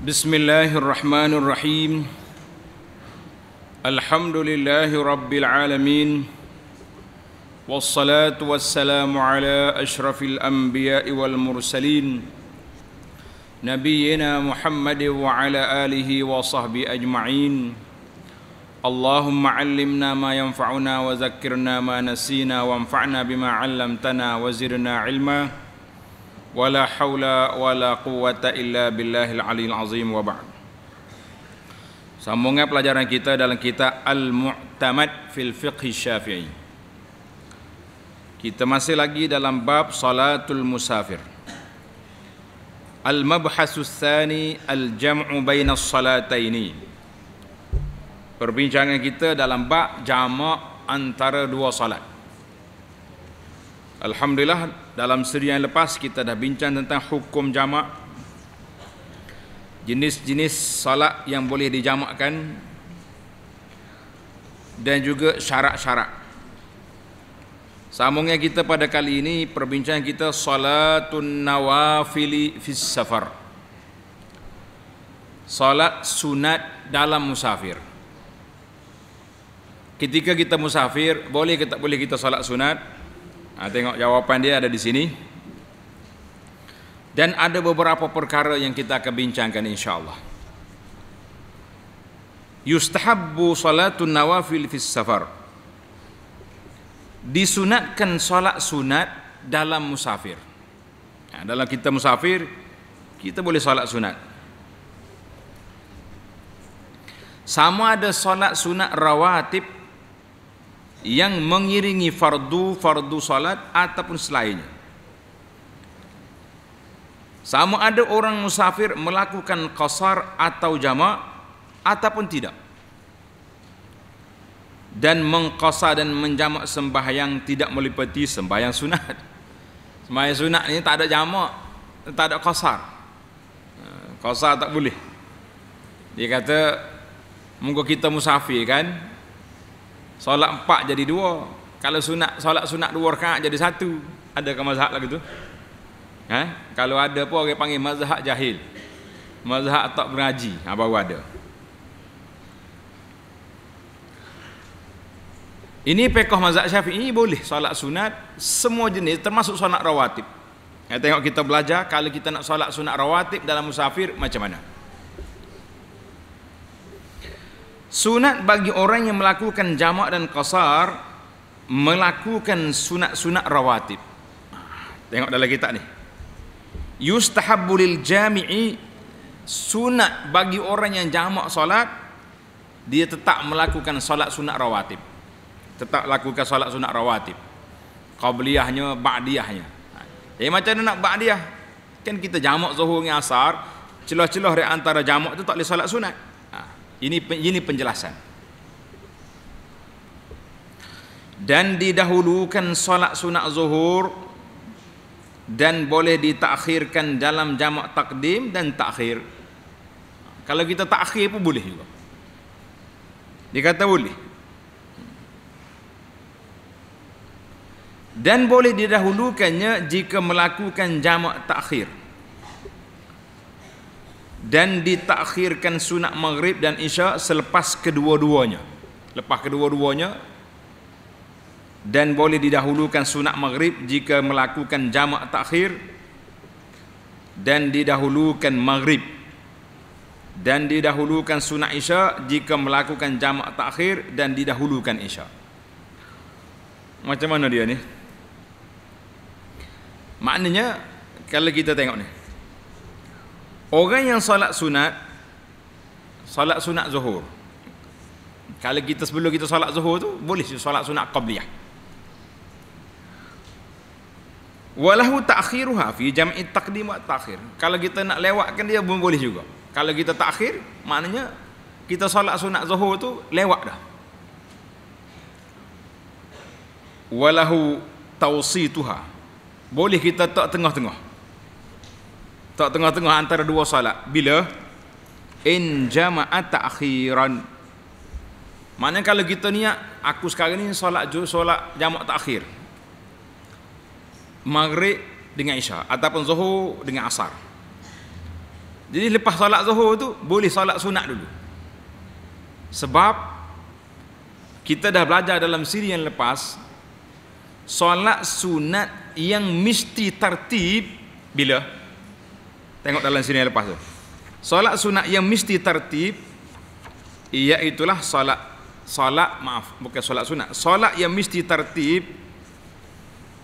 بسم الله الرحمن الرحيم. الحمد لله رب العالمين. والصلاة والسلام على أشرف الأنبياء والمرسلين. نبينا محمد وعلى آله وصحبه أجمعين. اللهم علمنا ما ينفعنا وذكرنا ما نسينا وانفعنا بما علمتنا وزرنا علما. ولا حول ولا قوة إلا بالله العلي العظيم وبعد Sambungan pelajaran kita dalam kitab Al-Mu'tamad fil Fiqh Syafi'i. Kita masih lagi dalam bab salatul musafir. Al-mabhasu tsani al-jam'u baina as-salataini. Perbincangan kita dalam bab jamak antara dua salat. Alhamdulillah dalam seri yang lepas kita dah bincang tentang hukum jamak jenis-jenis salat yang boleh dijamakkan dan juga syarat-syarat. Sambungnya kita pada kali ini perbincangan kita salatun nawafili fis safar. Salat sunat dalam musafir. Ketika kita musafir, boleh ke tak boleh kita salat sunat? Ha, tengok jawapan dia ada di sini. Dan ada beberapa perkara yang kita akan bincangkan insya-Allah. Yustahabbu salatun nawafil fis safar. Disunatkan salat sunat dalam musafir. Ha, dalam kita musafir, kita boleh salat sunat. Sama ada salat sunat rawatib yang mengiringi fardu-fardu salat ataupun selainnya. Sama ada orang musafir melakukan qasar atau jamak ataupun tidak. Dan mengqasar dan menjamak sembahyang tidak meliputi sembahyang sunat. Sembahyang sunat ini tak ada jamak, tak ada qasar. Qasar tak boleh. Dia kata, mungkin kita musafir kan, solat empat jadi dua. Kalau sunat, solat sunat dua rakaat jadi satu. Adakah mazhab lagi tu? Ha? Kalau ada pun orang panggil mazhab jahil. Mazhab tak beraji. Ha, baru ada. Ini pekoh mazhab syafi'i boleh solat sunat semua jenis termasuk solat rawatib. Ya, tengok kita belajar kalau kita nak solat sunat rawatib dalam musafir macam mana. Sunat bagi orang yang melakukan jamak dan qasar melakukan sunat-sunat rawatib. Tengok dalam kitab ni. Yustahabbu lil jami'i sunat bagi orang yang jamak solat dia tetap melakukan solat sunat rawatib. Tetap lakukan solat sunat rawatib. Qabliyahnya ba'diyahnya. Eh macam mana nak ba'diyah? Kan kita jamak zuhur dengan asar celah-celah di antara jamak tu tak boleh solat sunat ini ini penjelasan dan didahulukan solat sunat zuhur dan boleh ditakhirkan dalam jamak takdim dan takhir. Kalau kita takhir pun boleh juga. Dia kata boleh. Dan boleh didahulukannya jika melakukan jamak takhir. Dan ditakhirkan sunat maghrib dan isya selepas kedua-duanya. Lepas kedua-duanya dan boleh didahulukan sunat maghrib jika melakukan jamak takhir dan didahulukan maghrib. Dan didahulukan sunat isya jika melakukan jamak takhir dan didahulukan isya. Macam mana dia ni? Maknanya kalau kita tengok ni orang yang solat sunat solat sunat zuhur. Kalau kita sebelum kita solat zuhur tu boleh solat sunat qabliyah. Walahu ta'khiruha fi jam'i taqdim wa ta'khir. Kalau kita nak lewatkan dia pun boleh juga. Kalau kita takhir maknanya kita solat sunat zuhur tu lewat dah. Walahu tawsituha. Boleh kita tak tengah-tengah tak tengah-tengah antara dua solat. Bila? In jama'at ta'khiran maknanya kalau kita niat aku sekarang ni solat solat jamak takhir. Maghrib dengan isya ataupun zuhur dengan asar. Jadi lepas solat zuhur tu boleh solat sunat dulu. Sebab kita dah belajar dalam siri yang lepas solat sunat yang mesti tertib bila tengok dalam yang lepas tu. Solat sunat yang mesti tertib iaitulah solat solat maaf bukan solat sunat. Solat yang mesti tertib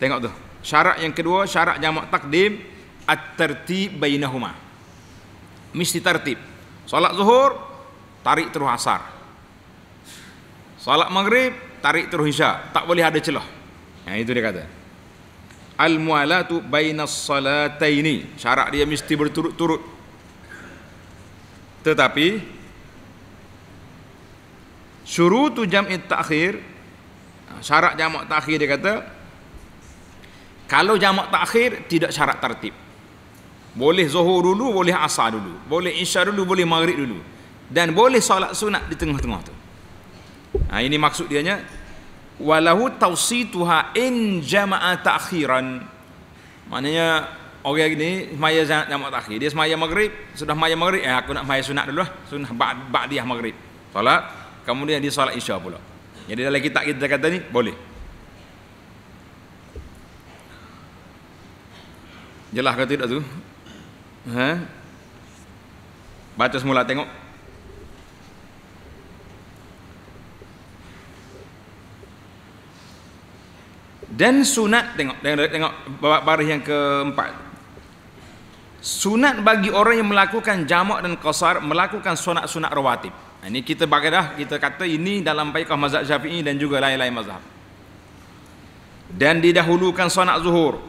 tengok tu. Syarat yang kedua syarat jamak takdim at-tertib bainahuma mesti tertib. Solat zuhur, tarik terus asar. Solat maghrib, tarik terus isya. Tak boleh ada celah. Ya, itu dia kata. Al-mualatu bainas salataini. Syarat dia mesti berturut-turut. Tetapi syurutu jam'i ta'khir syarat jamak ta'khir dia kata kalau jamak ta'khir tidak syarat tertib boleh zuhur dulu, boleh asar dulu. Boleh isya dulu, boleh maghrib dulu. Dan boleh solat sunat di tengah-tengah tu. Ha, ini maksud dia nya. Walahu tawsituha in jama'a ta'khiran. Maknanya orang ini semaya jamak ta'khir. Dia semaya maghrib, sudah semaya maghrib, eh aku nak semaya sunat dulu lah. Sunat ba'diyah maghrib. Solat, kemudian dia solat isya pula. Jadi dalam kitab kita kata ni, boleh. Jelas ke tidak tu? Ha? Baca semula tengok. Dan sunat tengok tengok, tengok baris yang keempat. Sunat bagi orang yang melakukan jamak dan qasar melakukan sunat-sunat rawatib. Ha, ini kita bagi dah kita kata ini dalam baikah mazhab Syafi'i dan juga lain-lain mazhab. Dan didahulukan sunat zuhur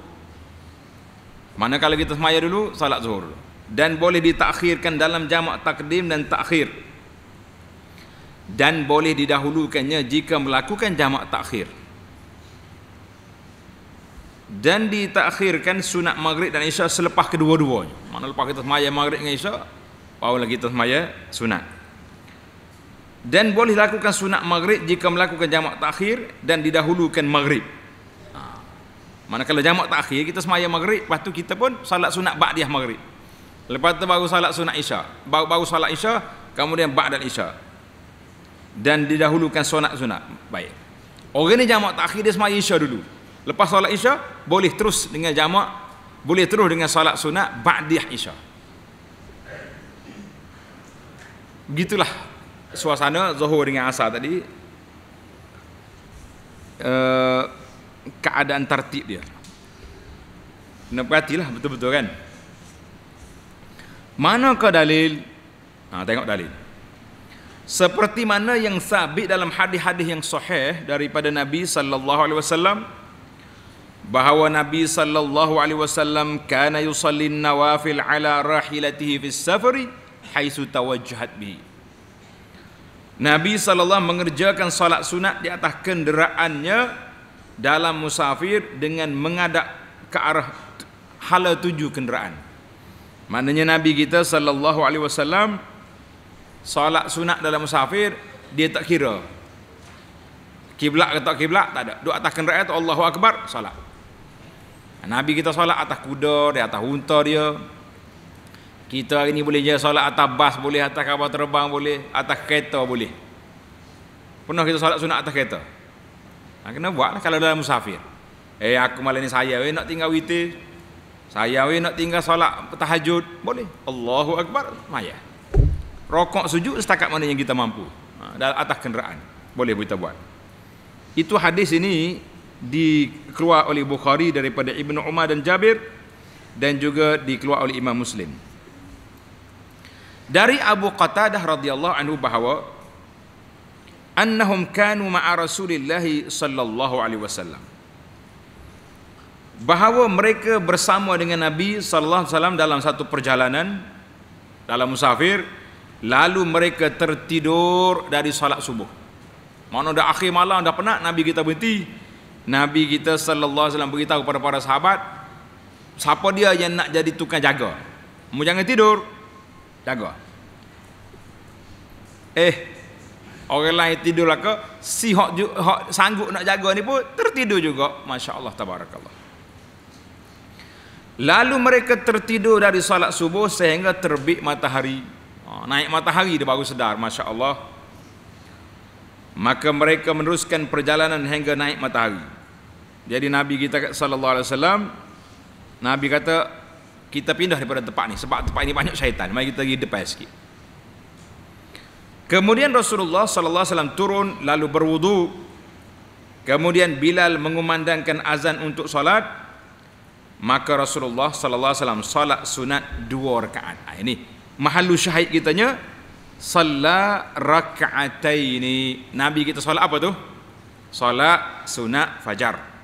Manakala kita semaya dulu, salat zuhur Dan boleh ditakhirkan dalam jamak takdim dan takhir. Dan boleh didahulukannya jika melakukan jamak takhir. Dan ditakhirkan sunat maghrib dan isya selepas kedua-duanya. Mana lepas kita semaya maghrib dengan isya, barulah kita semaya sunat. Dan boleh lakukan sunat maghrib jika melakukan jamak takhir dan didahulukan maghrib. Manakala jamak takhir kita semaya maghrib, lepas tu kita pun salat sunat ba'diyah maghrib. Lepas tu baru salat sunat isya. Baru baru salat isya, kemudian ba'dal isya. Dan didahulukan sunat sunat. Baik. Orang ni jamak takhir dia semaya isya dulu. Lepas salat isya, boleh terus dengan jamak, boleh terus dengan salat sunat ba'diyah isya. Begitulah suasana zuhur dengan asar tadi. Uh, keadaan tertib dia. Kena perhatilah betul-betul kan. Manakah dalil? Ha, tengok dalil. Seperti mana yang sabit dalam hadis-hadis yang sahih daripada Nabi sallallahu alaihi wasallam bahawa Nabi sallallahu alaihi wasallam kana yusalli nawafil ala rahilatihi fi safari haitsu tawajjahat bihi. Nabi sallallahu mengerjakan salat sunat di atas kenderaannya dalam musafir dengan mengadap ke arah hala tuju kenderaan. Maknanya Nabi kita sallallahu alaihi wasallam solat sunat dalam musafir dia tak kira. Kiblat tak kiblat tak ada. Duduk atas kenderaan tu Allahu akbar solat. Nabi kita solat atas kuda, di atas unta dia. Kita hari ni boleh je solat atas bas boleh, atas kapal terbang boleh, atas kereta boleh. Pernah kita solat sunat atas kereta? Ha, kena buat lah kalau dalam musafir. Eh aku malam ni saya eh, nak tinggal witir. Saya eh, nak tinggal solat tahajud. Boleh. Allahu Akbar. Maya. Rokok sujud setakat mana yang kita mampu. Ha, atas kenderaan. Boleh kita buat. Itu hadis ini dikeluar oleh Bukhari daripada Ibnu Umar dan Jabir dan juga dikeluar oleh Imam Muslim. Dari Abu Qatadah radhiyallahu anhu bahawa annahum kanu ma'a Rasulillah sallallahu alaihi wasallam. Bahawa mereka bersama dengan Nabi sallallahu alaihi wasallam dalam satu perjalanan dalam musafir lalu mereka tertidur dari salat subuh. Mana dah akhir malam dah penat Nabi kita berhenti Nabi kita sallallahu alaihi wasallam beritahu kepada para sahabat siapa dia yang nak jadi tukang jaga mu jangan tidur jaga eh Orang lain tidur lah ke Si hok, hok sanggup nak jaga ni pun Tertidur juga Masya Allah Tabarakallah Lalu mereka tertidur dari salat subuh sehingga terbit matahari. Ha, naik matahari dia baru sedar, masya-Allah. Maka mereka meneruskan perjalanan hingga naik matahari. Jadi Nabi kita sallallahu alaihi wasallam Nabi kata kita pindah daripada tempat ni sebab tempat ini banyak syaitan. Mari kita pergi depan sikit. Kemudian Rasulullah sallallahu alaihi wasallam turun lalu berwudu. Kemudian Bilal mengumandangkan azan untuk solat. Maka Rasulullah sallallahu alaihi wasallam solat sunat dua rakaat. Ha, ini mahallu syahid kitanya salla raka'ataini. Nabi kita solat apa tu? Solat sunat fajar.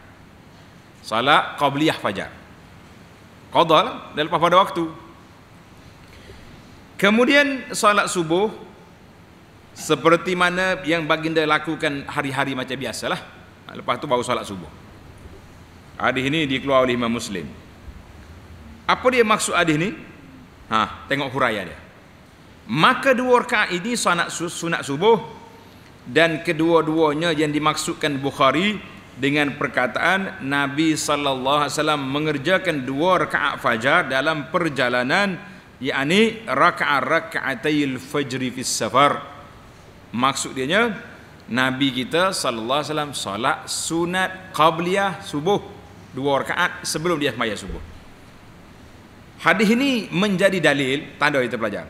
Solat qabliyah fajar. Qadha lah, dan lepas pada waktu. Kemudian solat subuh seperti mana yang baginda lakukan hari-hari macam biasalah. Lepas tu baru solat subuh. Hadis ini dikeluar oleh Imam Muslim. Apa dia maksud hadis ni? Ha tengok huraian dia. Maka dua rakaat ini sunat sunat subuh dan kedua-duanya yang dimaksudkan Bukhari dengan perkataan Nabi sallallahu alaihi wasallam mengerjakan dua rakaat fajar dalam perjalanan yakni rakaat-rakaatayil fajri fis safar maksud dia Nabi kita sallallahu alaihi wasallam solat sunat qabliyah subuh dua rakaat sebelum dia sembahyang subuh. Hadis ini menjadi dalil tanda kita pelajar.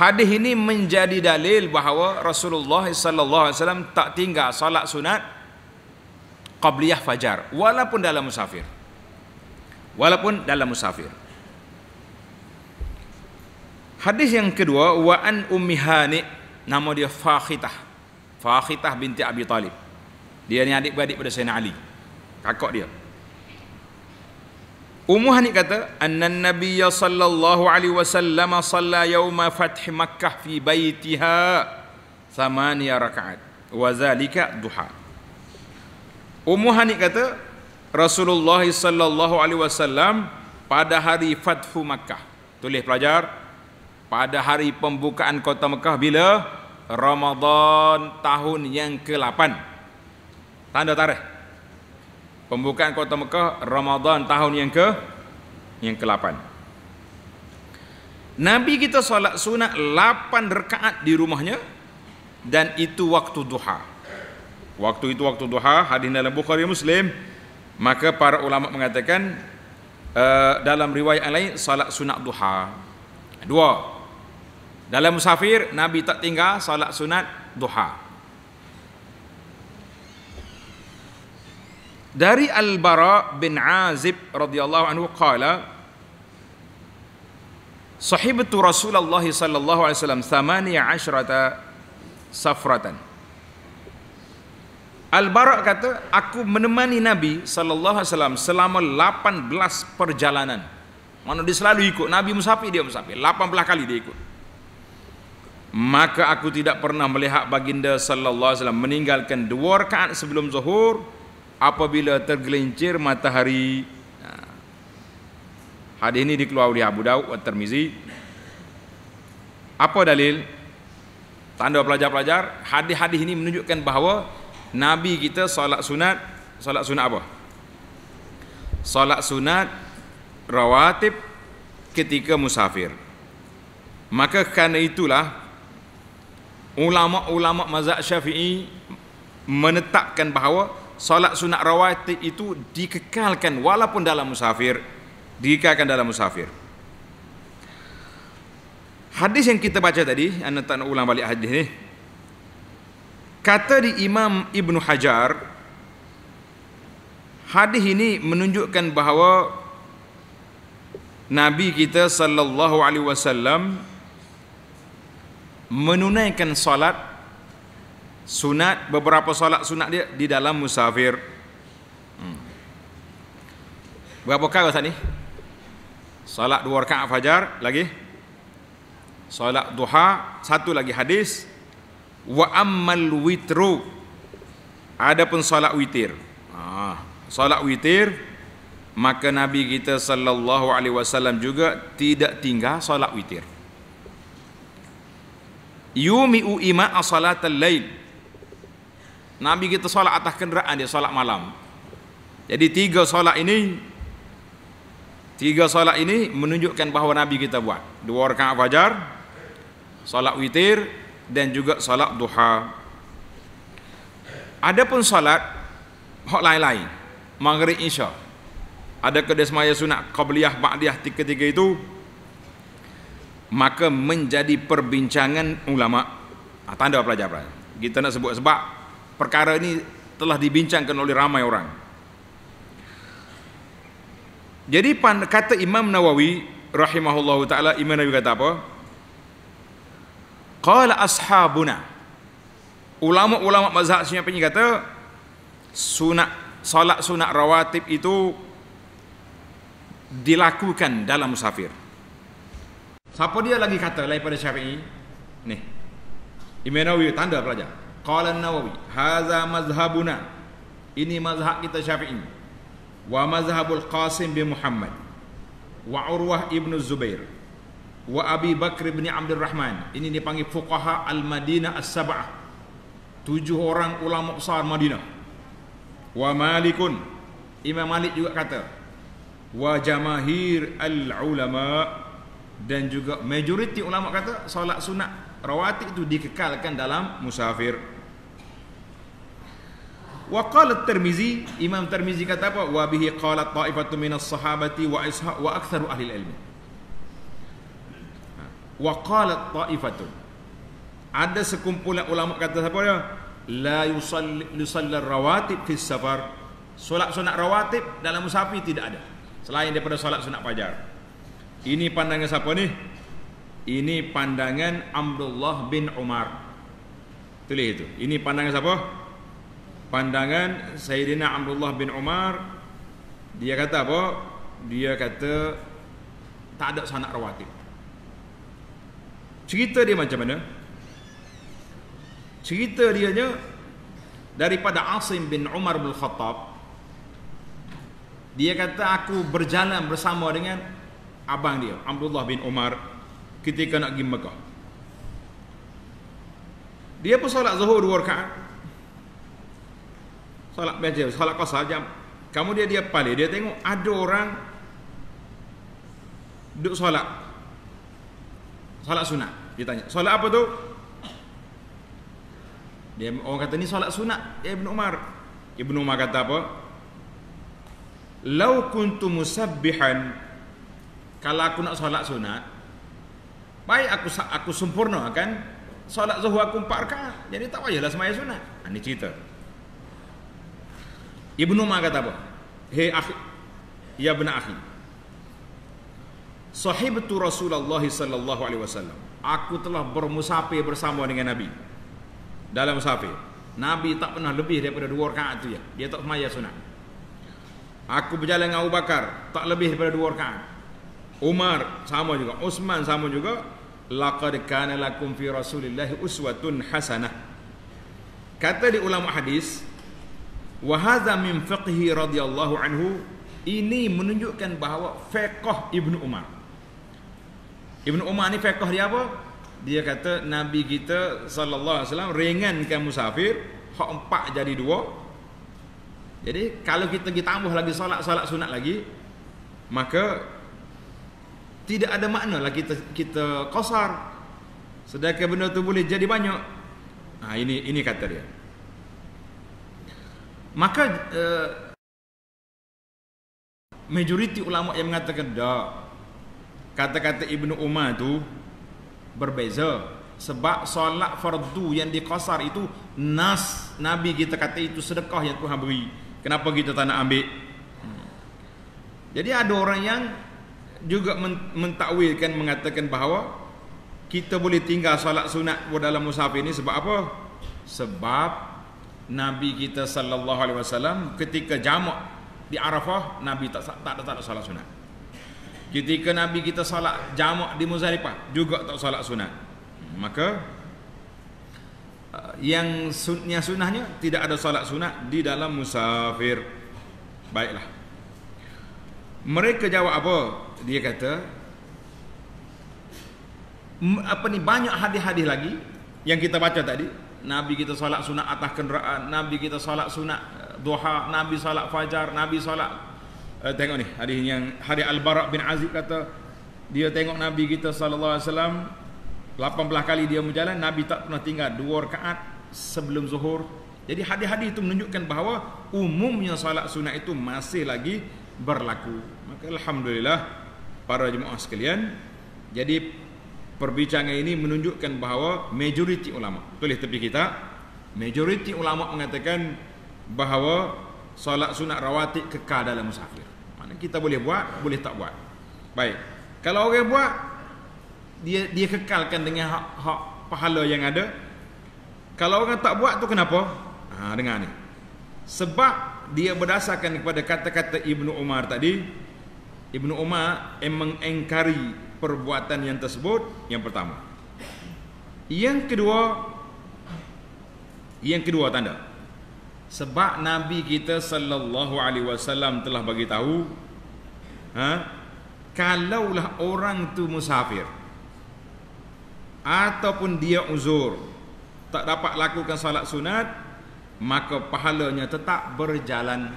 Hadis ini menjadi dalil bahawa Rasulullah sallallahu alaihi wasallam tak tinggal solat sunat qabliyah fajar walaupun dalam musafir. Walaupun dalam musafir. Hadis yang kedua wa an ummi hani nama dia Fakhitah. Fakhitah binti Abi Talib. Dia ni adik-beradik pada Sayyidina Ali. Kakak dia. Ummu Hani kata anna Nabi sallallahu alaihi wasallam salla yauma fath Makkah fi baitiha thamaniya rakaat wa zalika duha Ummu Hani kata Rasulullah sallallahu alaihi wasallam pada hari Fathu Makkah. Tulis pelajar pada hari pembukaan kota Mekah bila? Ramadan tahun yang ke-8 tanda tarikh. Pembukaan kota Mekah Ramadan tahun yang ke? Yang ke-8 Nabi kita solat sunat 8 rakaat di rumahnya dan itu waktu duha waktu itu waktu duha hadis dalam Bukhari Muslim maka para ulama mengatakan uh, dalam riwayat lain solat sunat duha dua dalam musafir Nabi tak tinggal salat sunat duha. Dari Al-Bara bin Azib radhiyallahu anhu qala Sahibtu Rasulullah sallallahu alaihi wasallam 18 safratan. Al-Bara kata aku menemani Nabi sallallahu alaihi wasallam selama 18 perjalanan. Mana dia selalu ikut. Nabi musafir dia musafir. 18 kali dia ikut. Maka aku tidak pernah melihat baginda sallallahu alaihi wasallam meninggalkan dua rakaat sebelum zuhur apabila tergelincir matahari. Hadis ini dikeluarkan oleh Abu Daud dan Tirmizi. Apa dalil? Tanda pelajar-pelajar hadis-hadis ini menunjukkan bahawa nabi kita solat sunat solat sunat apa? Solat sunat rawatib ketika musafir. Maka kerana itulah ulama-ulama mazhab Syafi'i menetapkan bahawa solat sunat rawatib itu dikekalkan walaupun dalam musafir dikekalkan dalam musafir. Hadis yang kita baca tadi anda tak nak ulang balik hadis ni kata di Imam Ibn Hajar hadis ini menunjukkan bahawa Nabi kita sallallahu alaihi wasallam menunaikan solat sunat beberapa solat sunat dia di dalam musafir. Hmm. berapa kali tadi solat dua rakaat fajar lagi. Solat duha satu lagi hadis wa ammal witru. Adapun solat witir. Ah solat witir maka nabi kita sallallahu alaihi wasallam juga tidak tinggal solat witir. Yumi'u ima'a salatal lail. Nabi kita solat atas kenderaan dia solat malam. Jadi tiga solat ini Tiga solat ini menunjukkan bahawa Nabi kita buat. Dua rakaat fajar, solat witir dan juga solat duha. Adapun solat hak lain-lain, maghrib isya. Ada kedai semaya sunat qabliyah ba'diyah tiga-tiga itu maka menjadi perbincangan ulama. Ha, tanda pelajar-pelajar. Kita nak sebut sebab perkara ini telah dibincangkan oleh ramai orang. Jadi kata Imam Nawawi rahimahullahu taala Imam Nawawi kata apa? Qala ashabuna. Ulama-ulama mazhab Syiah ini kata sunat salat sunat rawatib itu dilakukan dalam musafir. Siapa dia lagi kata lain pada Syafi'i? Nih. Imam Nawawi tanda pelajar. Qala Nawawi, "Hadza mazhabuna." Ini mazhab kita Syafi'i wa mazhabul Qasim bin Muhammad wa Urwah ibn Zubair wa Abi Bakr bin Abdul Rahman. Ini dipanggil fuqaha al-Madinah as-sab'ah. Tujuh orang ulama besar Madinah. Wa Malikun. Imam Malik juga kata wa jamahir al-ulama. Dan juga majoriti ulama kata solat sunat rawatib itu dikekalkan dalam musafir. Wa qala Tirmizi, Imam Tirmizi kata apa? Wa bihi qalat ta'ifatu minas sahabati wa ishaq wa aktsaru ahli ilmi. Wa qalat ta'ifatu. Ada sekumpulan ulama kata apa dia? La yusalli yusalli rawatib fi safar. Solat sunat rawatib dalam musafir tidak ada. Selain daripada solat sunat fajar. Ini pandangan siapa ni? Ini pandangan Abdullah bin Umar. Tulis itu. Ini pandangan siapa? pandangan Sayyidina Abdullah bin Umar dia kata apa dia kata tak ada sanak rawatib cerita dia macam mana cerita dia nya daripada Asim bin Umar bin Khattab dia kata aku berjalan bersama dengan abang dia Abdullah bin Umar ketika nak pergi Mekah dia pun solat zuhur dua rakaat Salat biasa, salat qasar jam. Kamu dia dia paling dia tengok ada orang duduk solat. Solat sunat. Dia tanya, solat apa tu? Dia orang kata ni solat sunat ya Ibnu Umar. Ibnu Umar kata apa? Lau kuntu musabbihan kalau aku nak solat sunat baik aku aku sempurna kan solat zuhur aku empat rakaat jadi tak payahlah sembahyang sunat. Ha, ini cerita. Ibnu Umar kata apa? Hei akhi, ya benar akhi. Sahibtu Rasulullah sallallahu alaihi wasallam. Aku telah bermusafir bersama dengan Nabi. Dalam musafir. Nabi tak pernah lebih daripada dua rakaat tu ya. Dia tak semaya sunat. Aku berjalan dengan Abu Bakar, tak lebih daripada dua rakaat. Umar sama juga, Utsman sama juga. Laqad kana lakum fi Rasulillah uswatun hasanah. Kata di ulama hadis, Wahada min fiqhi radhiyallahu anhu ini menunjukkan bahawa fiqh Ibnu Umar. Ibnu Umar ni fiqh dia apa? Dia kata Nabi kita sallallahu alaihi wasallam ringankan musafir, hak empat jadi dua. Jadi kalau kita kita tambah lagi solat-solat sunat lagi, maka tidak ada makna lah kita kita qasar. Sedangkan benda tu boleh jadi banyak. Ha, ini ini kata dia. Maka uh, majoriti ulama yang mengatakan dah kata-kata Ibnu Umar tu berbeza sebab solat fardu yang dikasar itu nas Nabi kita kata itu sedekah yang Tuhan beri. Kenapa kita tak nak ambil? Jadi ada orang yang juga mentakwilkan mengatakan bahawa kita boleh tinggal solat sunat dalam musafir ini sebab apa? Sebab Nabi kita sallallahu alaihi wasallam ketika jamak di Arafah Nabi tak tak ada solat sunat. Ketika Nabi kita solat jamak di Muzdalifah juga tak solat sunat. Maka uh, yang sunnya sunahnya tidak ada solat sunat di dalam musafir. Baiklah. Mereka jawab apa? Dia kata apa ni banyak hadis-hadis lagi yang kita baca tadi Nabi kita solat sunat atas kenderaan, Nabi kita solat sunat eh, duha, Nabi solat fajar, Nabi solat uh, tengok ni hadis yang hadis Al-Bara bin Azib kata dia tengok Nabi kita sallallahu alaihi wasallam 18 kali dia berjalan Nabi tak pernah tinggal dua rakaat sebelum zuhur jadi hadis-hadis itu menunjukkan bahawa umumnya salat sunat itu masih lagi berlaku. Maka alhamdulillah para jemaah sekalian, jadi perbincangan ini menunjukkan bahawa majoriti ulama, tulis tepi kita, majoriti ulama mengatakan bahawa salat sunat rawatib kekal dalam musafir. Mana kita boleh buat, boleh tak buat. Baik. Kalau orang buat dia dia kekalkan dengan hak, hak pahala yang ada. Kalau orang tak buat tu kenapa? Ha, dengar ni. Sebab dia berdasarkan kepada kata-kata Ibnu Umar tadi, Ibnu Umar mengengkari perbuatan yang tersebut yang pertama. Yang kedua, yang kedua tanda. Sebab Nabi kita sallallahu alaihi wasallam telah bagi tahu ha, kalaulah orang tu musafir ataupun dia uzur tak dapat lakukan salat sunat maka pahalanya tetap berjalan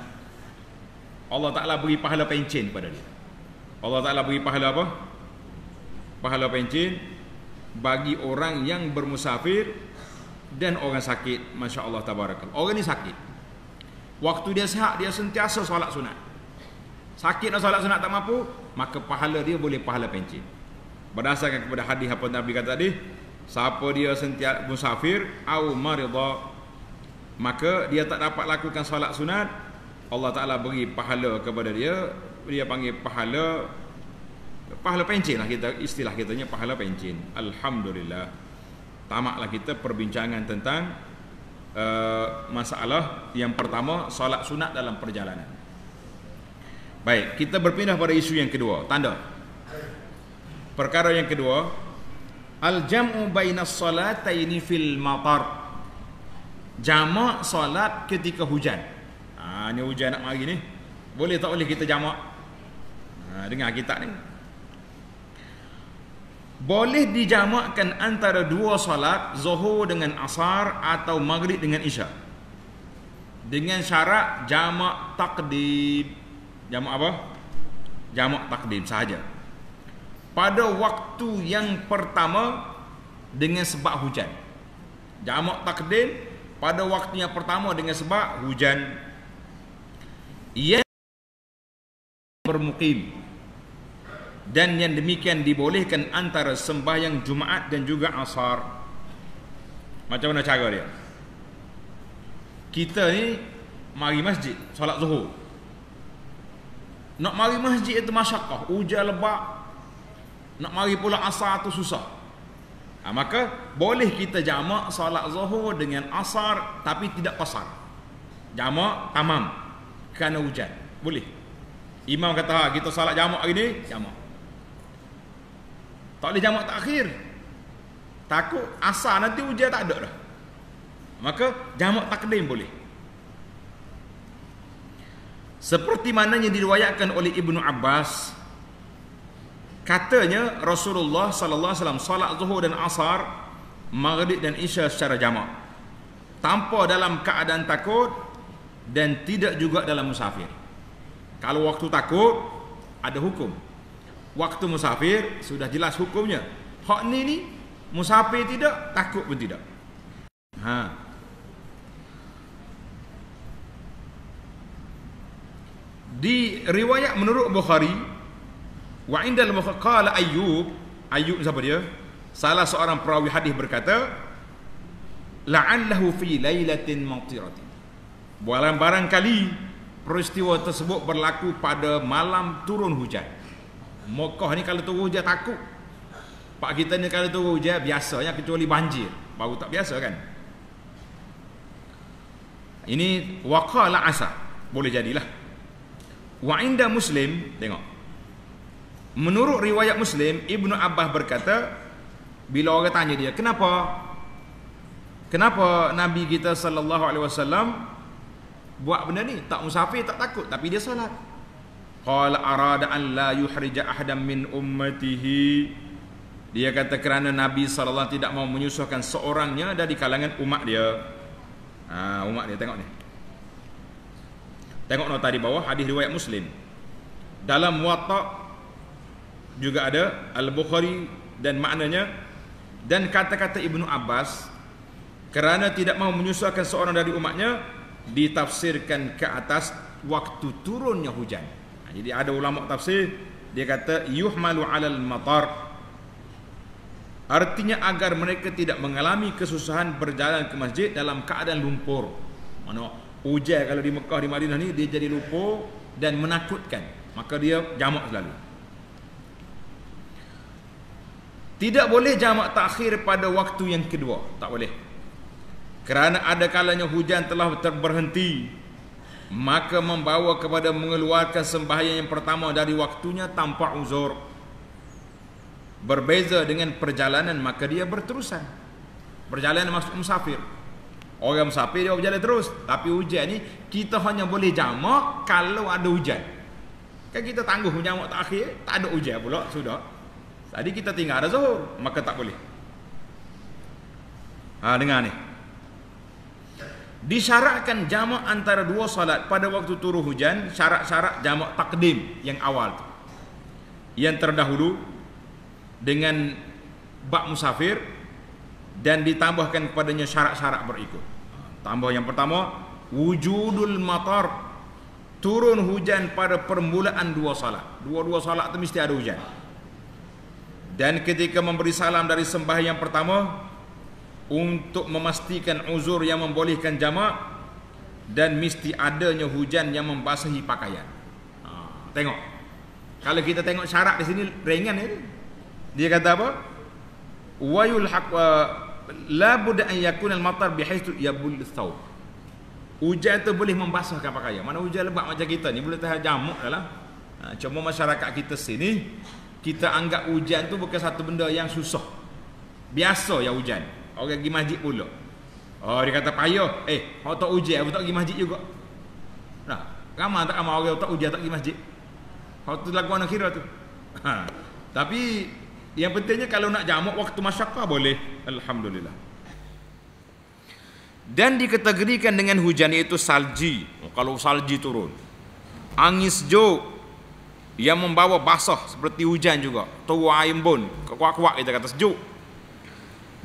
Allah Ta'ala beri pahala pencin kepada dia Allah Ta'ala beri pahala apa? pahala pencin bagi orang yang bermusafir dan orang sakit Masya Allah Tabarakallah. Orang ni sakit. Waktu dia sihat dia sentiasa solat sunat. Sakit dan solat sunat tak mampu maka pahala dia boleh pahala pencin berdasarkan kepada hadis apa Nabi kata tadi siapa dia sentiasa musafir au maridah maka dia tak dapat lakukan solat sunat Allah Ta'ala beri pahala kepada dia dia panggil pahala pahala pencin lah kita istilah kitanya pahala pencin Alhamdulillah tamaklah kita perbincangan tentang uh, masalah yang pertama solat sunat dalam perjalanan baik kita berpindah pada isu yang kedua tanda perkara yang kedua al-jam'u bainas salataini fil matar jamak solat ketika hujan. Ha ni hujan nak mari ni. Boleh tak boleh kita jamak? Ha dengar kita ni. Boleh dijamakkan antara dua solat Zuhur dengan Asar atau Maghrib dengan Isya. Dengan syarat jamak takdim. Jamak apa? Jamak takdim sahaja. Pada waktu yang pertama dengan sebab hujan. Jamak takdim pada waktu yang pertama dengan sebab hujan ia bermukim dan yang demikian dibolehkan antara sembahyang Jumaat dan juga Asar. Macam mana cara dia? Kita ni mari masjid solat zuhur. Nak mari masjid itu masyarakat hujan lebat. Nak mari pula asar tu susah. Ha, maka boleh kita jamak solat zuhur dengan asar tapi tidak pasar. Jamak tamam kerana hujan. Boleh. Imam kata ha, kita solat jamak hari ni? Jamak tak boleh jamak takhir takut asar nanti hujan tak ada dah maka jamak takdim boleh seperti mana yang diriwayatkan oleh Ibnu Abbas Katanya Rasulullah sallallahu alaihi wasallam solat zuhur dan asar, maghrib dan isya secara jamak. Tanpa dalam keadaan takut dan tidak juga dalam musafir. Kalau waktu takut ada hukum. Waktu musafir sudah jelas hukumnya. Hak ni ni musafir tidak, takut pun tidak. Ha. Di riwayat menurut Bukhari Wa indal qala Ayyub, Ayyub siapa dia? Salah seorang perawi hadis berkata, la'allahu fi lailatin matiratin. Bualan barangkali peristiwa tersebut berlaku pada malam turun hujan. Mekah ni kalau turun hujan takut. Pak kita ni kalau turun hujan biasanya kecuali banjir. Baru tak biasa kan? Ini waqala asa. Boleh jadilah. Wa inda muslim, tengok. Menurut riwayat Muslim, Ibnu Abbas berkata, bila orang tanya dia, kenapa? Kenapa Nabi kita sallallahu alaihi wasallam buat benda ni? Tak musafir, tak takut, tapi dia solat. Qala arada an la yuhrija ahadan min ummatihi. Dia kata kerana Nabi sallallahu tidak mau menyusahkan seorangnya dari kalangan umat dia. Ha, umat dia tengok ni. Tengok nota di bawah hadis riwayat Muslim. dalam Muwatta juga ada Al-Bukhari dan maknanya dan kata-kata Ibnu Abbas kerana tidak mau menyusahkan seorang dari umatnya ditafsirkan ke atas waktu turunnya hujan. Ha, jadi ada ulama tafsir dia kata yuhmalu alal matar. Artinya agar mereka tidak mengalami kesusahan berjalan ke masjid dalam keadaan lumpur. Mana hujan kalau di Mekah di Madinah ni dia jadi lumpur dan menakutkan. Maka dia jamak selalu. Tidak boleh jamak takhir pada waktu yang kedua. Tak boleh. Kerana ada kalanya hujan telah berhenti maka membawa kepada mengeluarkan sembahyang yang pertama dari waktunya tanpa uzur berbeza dengan perjalanan maka dia berterusan perjalanan masuk musafir orang musafir dia berjalan terus tapi hujan ni kita hanya boleh jamak kalau ada hujan Kan kita tangguh menjamak takhir, tak ada ujian pula, sudah. Tadi kita tinggal ada zuhur, maka tak boleh. Ha, dengar ni. Disyaratkan jamak antara dua salat pada waktu turun hujan, syarat-syarat jamak takdim yang awal tu. Yang terdahulu dengan bak musafir dan ditambahkan kepadanya syarat-syarat berikut. Tambah yang pertama, wujudul matar turun hujan pada permulaan dua salat. Dua-dua salat itu mesti ada hujan. Dan ketika memberi salam dari sembahyang pertama untuk memastikan uzur yang membolehkan jamak dan mesti adanya hujan yang membasahi pakaian. Ha, tengok. Kalau kita tengok syarat di sini ringan ini. Dia kata apa? Wa yulhaq la budda an yakuna al-matar bihaythu yabul thawb. Hujan tu boleh membasahkan pakaian. Mana hujan lebat macam kita ni boleh tahan jamuk dah lah. Ha, cuma masyarakat kita sini kita anggap hujan tu bukan satu benda yang susah. Biasa ya hujan. Orang pergi masjid pula. Oh dia kata payah. Eh, kau tak hujan, aku tak pergi masjid juga. Nah, ramai tak ramai orang tak hujan tak pergi masjid. Kau tu lagu anak kira tu. Ha. Tapi yang pentingnya kalau nak jamuk waktu masyarakat boleh. Alhamdulillah dan dikategorikan dengan hujan itu salji kalau salji turun angin sejuk yang membawa basah seperti hujan juga tua aimbun kuak-kuak kita kata sejuk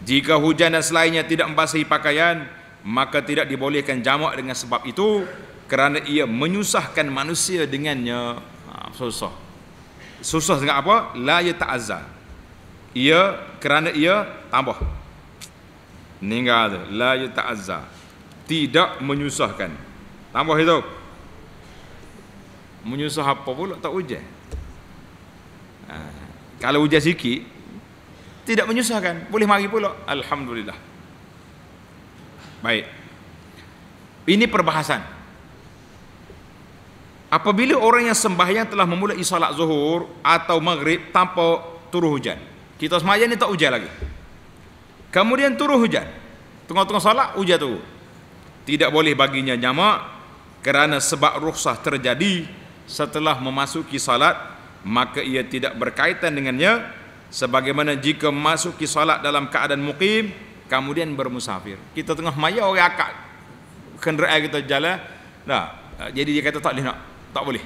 jika hujan dan selainnya tidak membasahi pakaian maka tidak dibolehkan jamak dengan sebab itu kerana ia menyusahkan manusia dengannya ha, susah susah dengan apa la ya ta'azza ia kerana ia tambah Ninggal tu. La yuta'azza. Tidak menyusahkan. Tambah itu. Menyusah apa pula tak hujan. Ha. Kalau hujan sikit, tidak menyusahkan. Boleh mari pula. Alhamdulillah. Baik. Ini perbahasan. Apabila orang yang sembahyang telah memulai salat zuhur atau maghrib tanpa turun hujan. Kita sembahyang ni tak hujan lagi. Kemudian turun hujan. Tengah-tengah salat hujan tu. Tidak boleh baginya jamak kerana sebab rukhsah terjadi setelah memasuki salat maka ia tidak berkaitan dengannya sebagaimana jika memasuki salat dalam keadaan mukim kemudian bermusafir. Kita tengah maya orang akak kenderaan kita jalan. Nah, jadi dia kata tak boleh nak. Tak boleh.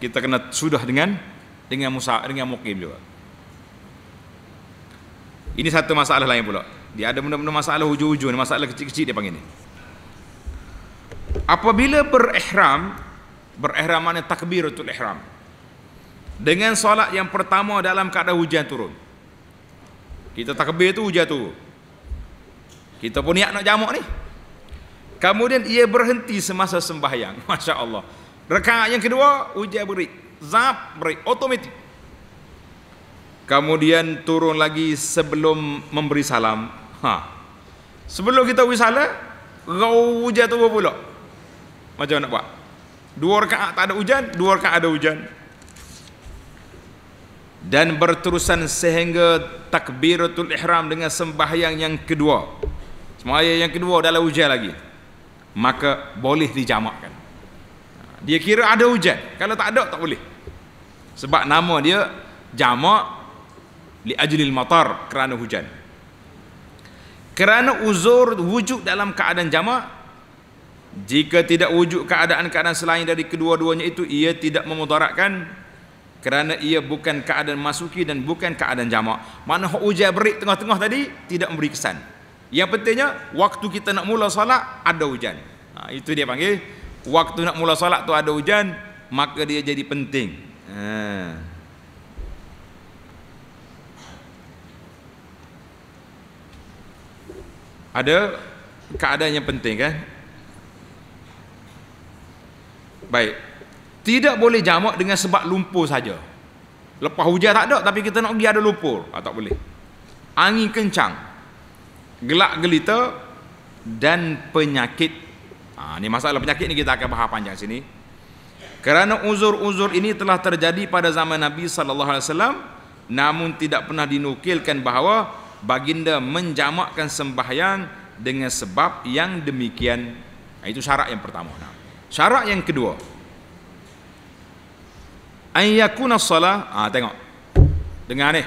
Kita kena sudah dengan dengan musa dengan mukim juga. Ini satu masalah lain pula. Dia ada benda-benda masalah hujung-hujung Masalah kecil-kecil dia panggil ni Apabila berihram Berihram mana takbiratul ihram Dengan solat yang pertama dalam keadaan hujan turun Kita takbir tu hujan tu Kita pun niat nak jamak ni Kemudian ia berhenti semasa sembahyang Masya Allah Rekaat yang kedua hujan beri Zap beri otomatik Kemudian turun lagi sebelum memberi salam Ha. Sebelum kita wisala, rau hujan tu pula. Macam nak buat? Dua rakaat tak ada hujan, dua rakaat ada hujan. Dan berterusan sehingga takbiratul ihram dengan sembahyang yang kedua. Sembahyang yang kedua dalam hujan lagi. Maka boleh dijamakkan. Dia kira ada hujan. Kalau tak ada tak boleh. Sebab nama dia jamak li ajlil matar kerana hujan kerana uzur wujud dalam keadaan jamak jika tidak wujud keadaan-keadaan selain dari kedua-duanya itu ia tidak memudaratkan kerana ia bukan keadaan masuki dan bukan keadaan jamak. Mana hujan berik tengah-tengah tadi tidak memberi kesan. Yang pentingnya waktu kita nak mula solat ada hujan. Ha, itu dia panggil waktu nak mula solat tu ada hujan maka dia jadi penting. Ha. Ada keadaan yang penting kan? Baik. Tidak boleh jamak dengan sebab lumpur saja. Lepas hujan tak ada tapi kita nak pergi ada lumpur. Ah, tak boleh. Angin kencang. Gelak gelita dan penyakit. Ah, ni masalah penyakit ni kita akan bahas panjang sini. Kerana uzur-uzur ini telah terjadi pada zaman Nabi sallallahu alaihi wasallam namun tidak pernah dinukilkan bahawa baginda menjamakkan sembahyang dengan sebab yang demikian. Ah, itu syarat yang pertama. Syarat yang kedua. Ayyakuna salah. Ah tengok. Dengar ni.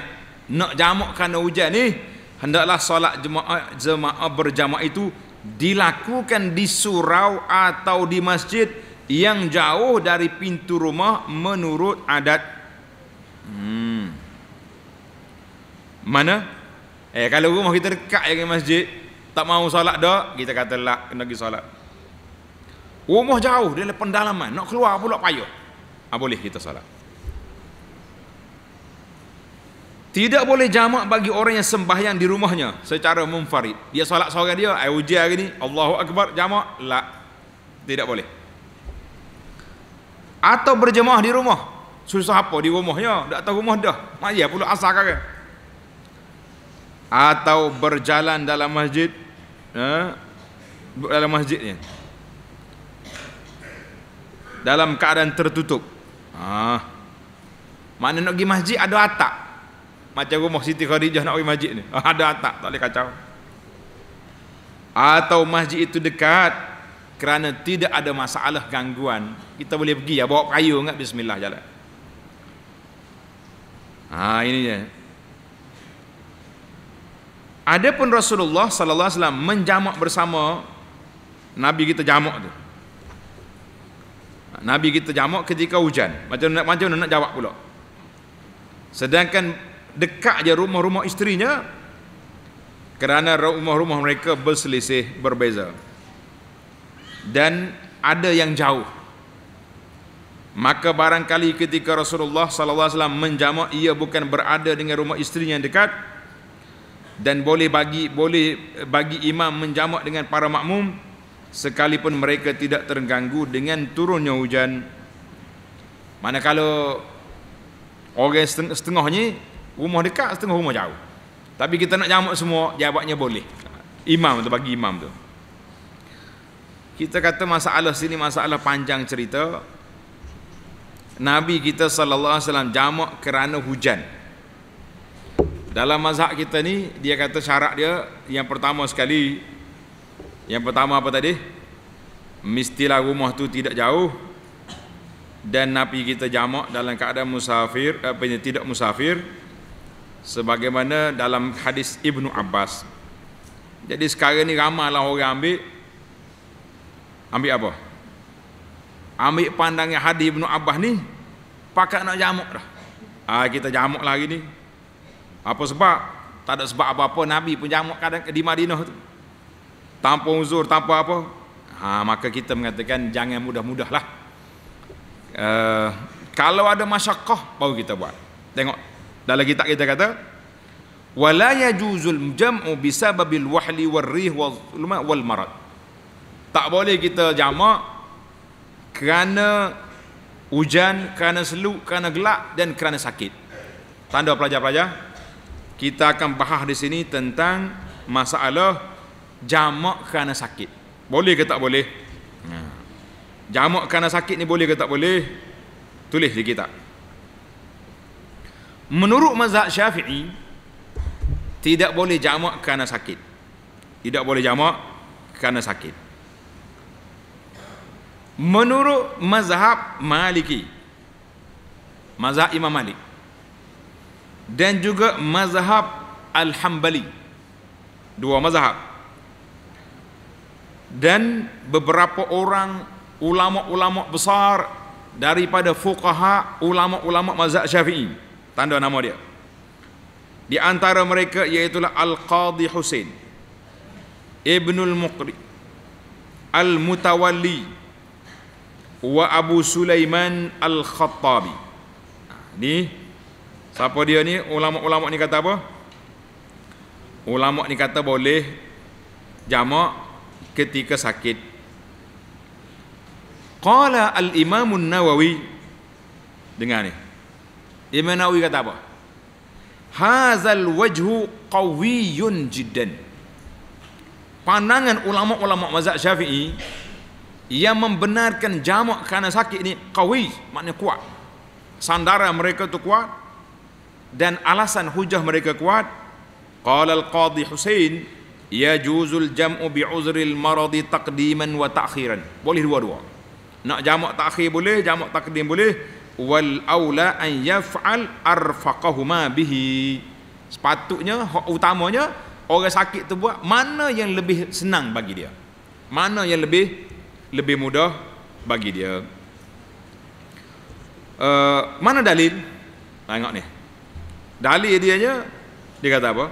Nak jamak kerana hujan ni, hendaklah solat jemaah jemaah berjamaah itu dilakukan di surau atau di masjid yang jauh dari pintu rumah menurut adat. Hmm. Mana? Eh kalau rumah kita dekat dengan masjid, tak mau solat dah, kita kata lah kena pergi solat. Rumah jauh dia lepas nak keluar pula payah. Ah boleh kita solat. Tidak boleh jamak bagi orang yang sembahyang di rumahnya secara munfarid. Dia solat seorang dia, ai ujian hari ni, Allahu akbar jamak, la. Tidak boleh. Atau berjemaah di rumah. Susah apa di rumahnya? Tak tahu rumah dah. Mak ya pula asal kan. Atau berjalan dalam masjid, eh, dalam masjidnya dalam keadaan tertutup. Ha. Mana nak pergi masjid ada atap. Macam rumah Siti Khadijah nak pergi masjid ni. Ada atap, tak boleh kacau. Atau masjid itu dekat kerana tidak ada masalah gangguan. Kita boleh pergi ya bawa kayu enggak bismillah jalan. Ha ini dia. Adapun Rasulullah sallallahu alaihi wasallam menjamak bersama Nabi kita jamak tu. Nabi kita jamak ketika hujan. Macam nak macam nak jawab pula. Sedangkan dekat je rumah-rumah isterinya kerana rumah-rumah mereka berselisih berbeza. Dan ada yang jauh. Maka barangkali ketika Rasulullah sallallahu alaihi wasallam menjamak ia bukan berada dengan rumah isterinya yang dekat dan boleh bagi boleh bagi imam menjamak dengan para makmum sekalipun mereka tidak terganggu dengan turunnya hujan mana kalau orang setengah, setengahnya rumah dekat setengah rumah jauh. Tapi kita nak jamak semua jawabannya boleh. Imam tu bagi imam tu. Kita kata masalah sini masalah panjang cerita. Nabi kita sallallahu alaihi wasallam jamak kerana hujan. Dalam mazhab kita ni dia kata syarat dia yang pertama sekali yang pertama apa tadi? Mestilah rumah tu tidak jauh. Dan Nabi kita jamak dalam keadaan musafir apa ini tidak musafir sebagaimana dalam hadis Ibnu Abbas. Jadi sekarang ni ramailah orang ambil ambil apa? Ambil pandangan hadis Ibnu Abbas ni pakat nak jamak dah. Ah kita jamak lagi ni. Apa sebab? Tak ada sebab apa-apa Nabi pun jamak kadang di Madinah tu tanpa uzur tanpa apa ha, maka kita mengatakan jangan mudah-mudahlah uh, kalau ada masyarakat baru kita buat tengok dalam kitab kita kata? Wala yajuzul jam'u bisababil wahli warrih wal marad. Tak boleh kita jamak kerana hujan kerana seluk kerana gelap dan kerana sakit. Tanda pelajar-pelajar kita akan bahas di sini tentang masalah jamak kerana sakit. Boleh ke tak boleh? Ha. jamak kerana sakit ni boleh ke tak boleh? Tulis di kitab menurut mazhab syafi'i tidak boleh jamak kerana sakit tidak boleh jamak kerana sakit menurut mazhab maliki mazhab imam malik dan juga mazhab al-hambali dua mazhab dan beberapa orang ulama-ulama besar daripada fuqaha ulama-ulama mazhab Syafi'i. Tanda nama dia. Di antara mereka iaitu Al-Qadhi Husain Ibnul Muqri Al-Mutawalli wa Abu Sulaiman Al-Khattabi. Ni siapa dia ni? Ulama-ulama ni kata apa? Ulama ni kata boleh jamak ketika sakit Qala al-Imam nawawi Dengar ni Imam Nawawi kata apa? Hazal wajhu qawiyun jiddan. Pandangan ulama-ulama mazhab syafi'i Yang membenarkan jamak kerana sakit ni Qawi, maknanya kuat. Sandara mereka tu kuat Dan alasan hujah mereka kuat. Qala al-Qadhi Hussein Yajuzul jam'u bi'uzril maradi taqdiman wa ta'khiran. Boleh dua-dua. Nak jamak takhir boleh jamak takdim boleh wal aula an yaf'al arfaqahuma bihi. Sepatutnya utamanya orang sakit tu buat mana yang lebih senang bagi dia? Mana yang lebih lebih mudah bagi dia? Uh, mana dalil? Tengok ni. Dalil dia nya dia kata apa?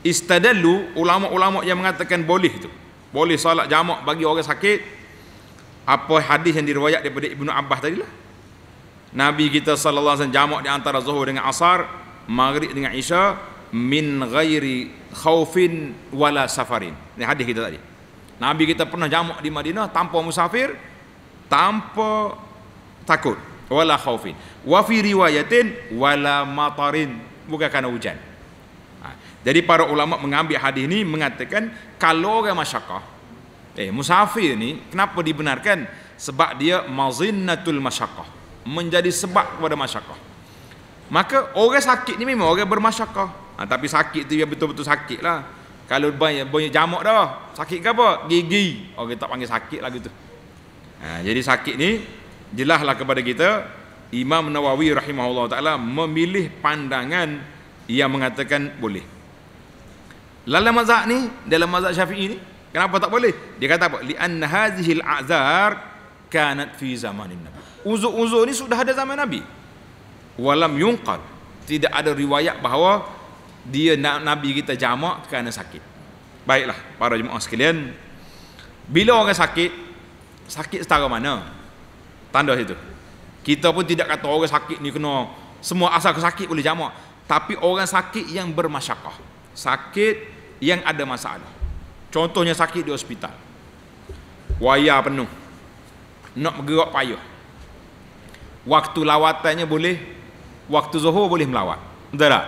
Istadallu ulama-ulama yang mengatakan boleh tu. Boleh solat jamak bagi orang sakit. Apa hadis yang diriwayat daripada Ibnu Abbas tadi lah Nabi kita sallallahu alaihi wasallam jamak di antara zuhur dengan asar maghrib dengan isya min ghairi khaufin wala safarin ini hadis kita tadi Nabi kita pernah jamak di Madinah tanpa musafir tanpa takut wala khaufin wa fi riwayatin wala matarin bukan kerana hujan ha. jadi para ulama mengambil hadis ini mengatakan kalau orang masyakkah Eh musafir ni kenapa dibenarkan? Sebab dia mazinnatul masyaqqah. Menjadi sebab kepada masyaqqah. Maka orang sakit ni memang orang bermasyaqqah. Ha, tapi sakit tu dia betul-betul sakit lah. Kalau banyak, banyak jamak dah. Sakit ke apa? Gigi. Orang tak panggil sakit lagi tu. Ha, jadi sakit ni jelaslah kepada kita Imam Nawawi rahimahullah taala memilih pandangan yang mengatakan boleh. Dalam mazhab ni, dalam mazhab Syafi'i ni, Kenapa tak boleh? Dia kata apa? Li anna hadhihi al-a'zar kanat fi zamanin Nabi. Uzur-uzur ni sudah ada zaman Nabi. Walam yunqal. Tidak ada riwayat bahawa dia Nabi kita jamak kerana sakit. Baiklah para jemaah sekalian. Bila orang sakit, sakit setara mana? Tanda situ. Kita pun tidak kata orang sakit ni kena semua asal sakit boleh jamak. Tapi orang sakit yang bermasyakah. Sakit yang ada masalah. Contohnya sakit di hospital. Waya penuh. Nak bergerak payah. Waktu lawatannya boleh, waktu zuhur boleh melawat. Betul tak?